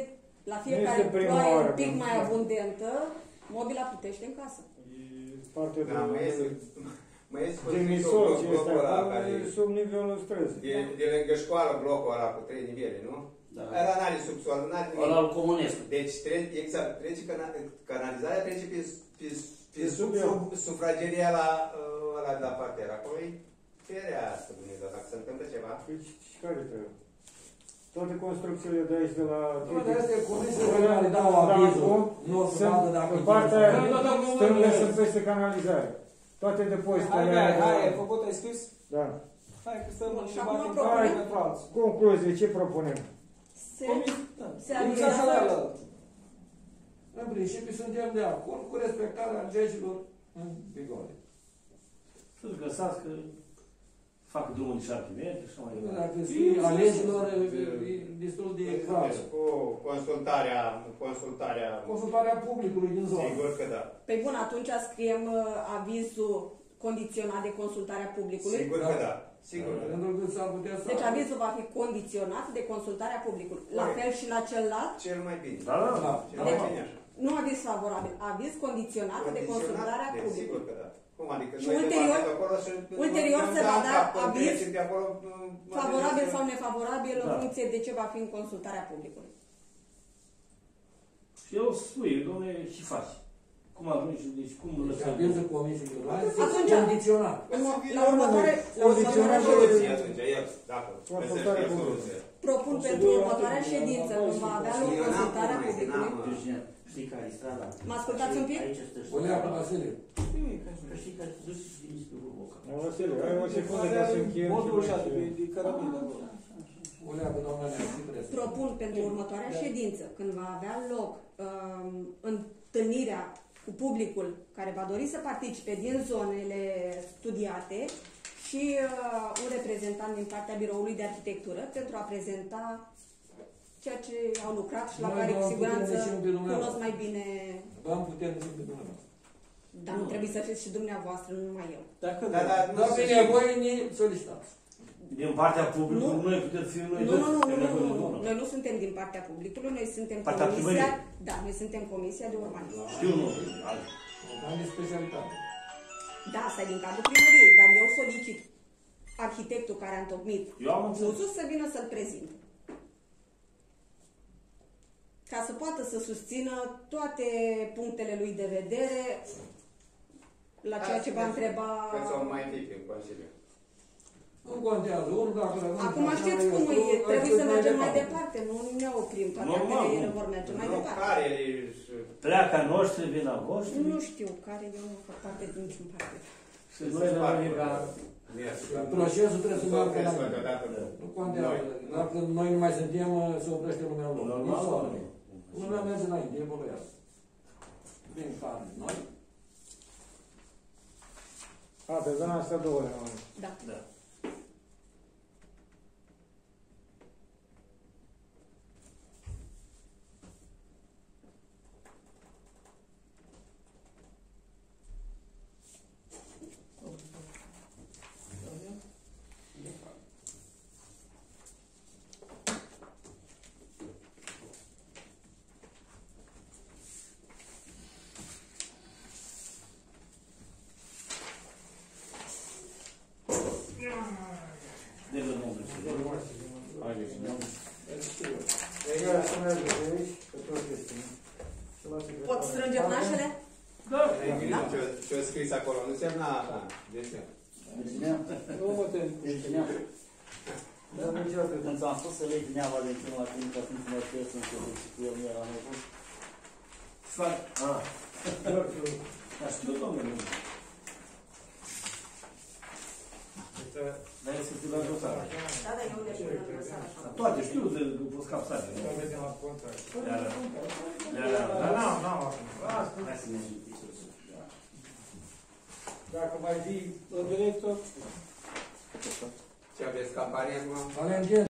Speaker 5: la
Speaker 7: Nu
Speaker 5: fiecare
Speaker 7: este prima
Speaker 5: ploaie
Speaker 7: oară
Speaker 5: un pic
Speaker 7: când-
Speaker 5: mai abundentă, mobila plutește în casă.
Speaker 7: E parte
Speaker 2: Da, mai este,
Speaker 7: de...
Speaker 2: mai este
Speaker 7: De
Speaker 2: construit un
Speaker 7: misol
Speaker 2: bloc,
Speaker 7: ce este
Speaker 2: blocul ăla
Speaker 7: acolo,
Speaker 2: care
Speaker 7: e sub nivelul străzii.
Speaker 2: de, de lângă școală, blocul ăla cu trei nivele, nu?
Speaker 6: Da.
Speaker 2: Ăla n-are subsol, n-are nimic.
Speaker 6: Ăla al comunist.
Speaker 2: Deci trece, exact, trece cana, canalizarea trece pe, pe, pe
Speaker 7: Pe
Speaker 2: sub,
Speaker 7: sub el.
Speaker 2: sub, sufrageria la, uh, ăla de la parter. Acolo e fereastră, Dumnezeu, dacă se întâmplă ceva.
Speaker 7: Păi și care trebuie? Toate construcțiile de aici, de la...
Speaker 3: Nu, dar asta e comisia
Speaker 7: Până
Speaker 3: care dau
Speaker 7: la
Speaker 3: avizul.
Speaker 7: acum,
Speaker 3: Nu o să
Speaker 7: sunt-
Speaker 3: vadă dacă
Speaker 7: În
Speaker 3: e
Speaker 7: partea
Speaker 3: bine.
Speaker 4: Da, da, da, nu,
Speaker 7: stângă
Speaker 4: nu,
Speaker 7: sunt
Speaker 4: nu.
Speaker 7: peste canalizare. Toate
Speaker 4: Hai,
Speaker 7: depozitele...
Speaker 4: hai, hai, ai făcut, ai scris?
Speaker 7: Da.
Speaker 4: Hai că stăm
Speaker 5: Bun,
Speaker 4: în
Speaker 5: și
Speaker 4: ceva
Speaker 5: acum
Speaker 4: timp
Speaker 5: propunem?
Speaker 4: hai pentru alții.
Speaker 7: Concluzie, ce propunem?
Speaker 5: Se,
Speaker 4: Comis- da.
Speaker 5: se
Speaker 4: Exact
Speaker 5: alinează-
Speaker 4: așa la-
Speaker 3: În principiu suntem de acord cu respectarea legilor în vigoare.
Speaker 6: Să-ți găsească, fac drumul de 7 metri și așa mai departe.
Speaker 3: Dacă scrie a legilor, e destul de clar.
Speaker 2: Deci cu consultarea, consultarea,
Speaker 3: Consultarea publicului din zonă.
Speaker 2: sigur că da.
Speaker 5: Pe bun, atunci scriem uh, avizul condiționat de consultarea publicului.
Speaker 2: Sigur că da. Sigur că da.
Speaker 3: Pentru că s-ar putea să...
Speaker 5: Deci avizul va fi condiționat de consultarea publicului. La
Speaker 2: Corect.
Speaker 5: fel și la celălalt,
Speaker 2: Cel mai bine.
Speaker 6: Da, da, da.
Speaker 2: Cel mai bine așa.
Speaker 5: nu aviz favorabil, aviz condiționat de consultarea
Speaker 2: de,
Speaker 5: publicului.
Speaker 2: Sigur că da. Cum adică
Speaker 5: Și
Speaker 2: noi
Speaker 5: ulterior-
Speaker 2: de pe acolo și
Speaker 5: ulterior
Speaker 2: dăm
Speaker 5: se va
Speaker 2: în
Speaker 5: da
Speaker 2: cap când
Speaker 5: aviz
Speaker 2: trecem pe acolo, mă
Speaker 5: Favorabil
Speaker 2: gândesc
Speaker 5: sau
Speaker 2: că-
Speaker 5: nefavorabil în
Speaker 6: Da.
Speaker 5: funcție de ce va fi în consultarea publicului.
Speaker 6: Și eu spui, domnule, ce faci? Cum ajungi, deci cum
Speaker 3: Deci
Speaker 6: lăsăm?
Speaker 3: avizul comisiei vigoare
Speaker 5: Atunci-
Speaker 3: condiționat.
Speaker 5: În mo- La următoare,
Speaker 2: O să vină
Speaker 7: Condiționat de-
Speaker 2: soluție atunci, el, dacă
Speaker 7: Consultare
Speaker 2: găsește
Speaker 7: publică.
Speaker 2: soluție.
Speaker 5: propun pentru
Speaker 4: Procedura
Speaker 5: următoarea
Speaker 4: tehnică,
Speaker 5: ședință,
Speaker 4: apoi
Speaker 5: când va
Speaker 4: și
Speaker 5: avea
Speaker 2: Eu
Speaker 5: loc
Speaker 2: n-am
Speaker 5: consultarea
Speaker 2: cum, mai,
Speaker 5: publicului,
Speaker 2: n-am,
Speaker 1: Virginia, știi care e strada?
Speaker 5: Mă ascultați un pic?
Speaker 1: Aici stă
Speaker 3: O leacă
Speaker 1: strada.
Speaker 3: Vasile.
Speaker 1: Că știi care te duci și vin spre Urboca.
Speaker 7: Vasile, ai o secundă ca să încheiem.
Speaker 4: Modul
Speaker 7: ceva
Speaker 4: ăsta de,
Speaker 7: ce-
Speaker 4: de carabină acolo.
Speaker 3: O leacă, doamna Neamț, presă.
Speaker 5: propun pentru următoarea
Speaker 4: Da.
Speaker 5: ședință, când va avea loc um, întâlnirea cu publicul care va dori să participe din zonele studiate și uh, un reprezentant din partea biroului de arhitectură pentru a prezenta ceea ce au lucrat și la
Speaker 3: Noi
Speaker 5: care cu
Speaker 3: vă
Speaker 5: siguranță
Speaker 3: putem ieși pe dumneavoastră.
Speaker 5: cunosc mai bine,
Speaker 3: V-am putea să pe dumneavoastră.
Speaker 5: dar nu trebuie să fiți și dumneavoastră, nu numai eu.
Speaker 4: Dacă
Speaker 2: Da, dar nu
Speaker 3: Dar
Speaker 2: se
Speaker 3: bine, voi ne solicitați.
Speaker 6: Din partea publicului,
Speaker 5: Nu.
Speaker 6: noi putem fi noi
Speaker 5: Nu,
Speaker 6: doi,
Speaker 5: nu, nu,
Speaker 6: suntem
Speaker 5: nu,
Speaker 6: acolo
Speaker 5: nu, nu,
Speaker 6: bună.
Speaker 5: noi nu suntem din partea publicului, noi suntem
Speaker 6: Partea
Speaker 5: comisia,
Speaker 6: primăriei.
Speaker 5: da, noi suntem comisia de urbanism.
Speaker 6: Știu, nu, alt.
Speaker 3: Am de specialitate.
Speaker 5: Da, asta e din cadrul primăriei, dar eu solicit arhitectul care a întocmit
Speaker 6: Eu am înțeles.
Speaker 5: Uzus să vină să-l prezinte. Ca să poată să susțină toate punctele lui de vedere la ceea ce va întreba...
Speaker 2: Că sau mai fi prin Consiliu.
Speaker 3: Nu contează, unul dacă rămâne...
Speaker 5: Acum
Speaker 3: așa,
Speaker 5: știți
Speaker 3: eu
Speaker 5: cum
Speaker 3: spun,
Speaker 5: e, trebuie să
Speaker 3: mai
Speaker 5: mergem mai
Speaker 3: departe.
Speaker 5: departe, nu ne oprim, toate
Speaker 6: Normal,
Speaker 5: actele ele
Speaker 6: nu.
Speaker 5: vor merge mai
Speaker 2: Nu,
Speaker 5: departe.
Speaker 2: care e-
Speaker 6: Pleacă a noștri, vin a voștri
Speaker 5: Nu știu care eu nu fac parte din niciun partid.
Speaker 6: și noi rămânem ca...
Speaker 2: Mersi.
Speaker 3: Procesul trebuie să
Speaker 2: Nu
Speaker 3: meargă
Speaker 2: opresc
Speaker 3: înainte.
Speaker 2: deodată.
Speaker 3: Nu contează.
Speaker 2: Noi.
Speaker 3: Dacă noi nu mai suntem, se oprește lumea în loc.
Speaker 6: Normal,
Speaker 3: Nici soarele.
Speaker 6: nu.
Speaker 3: Lumea merge înainte, evoluează. Din care noi.
Speaker 7: A, pe zona asta două ore. am.
Speaker 5: Da.
Speaker 6: Da.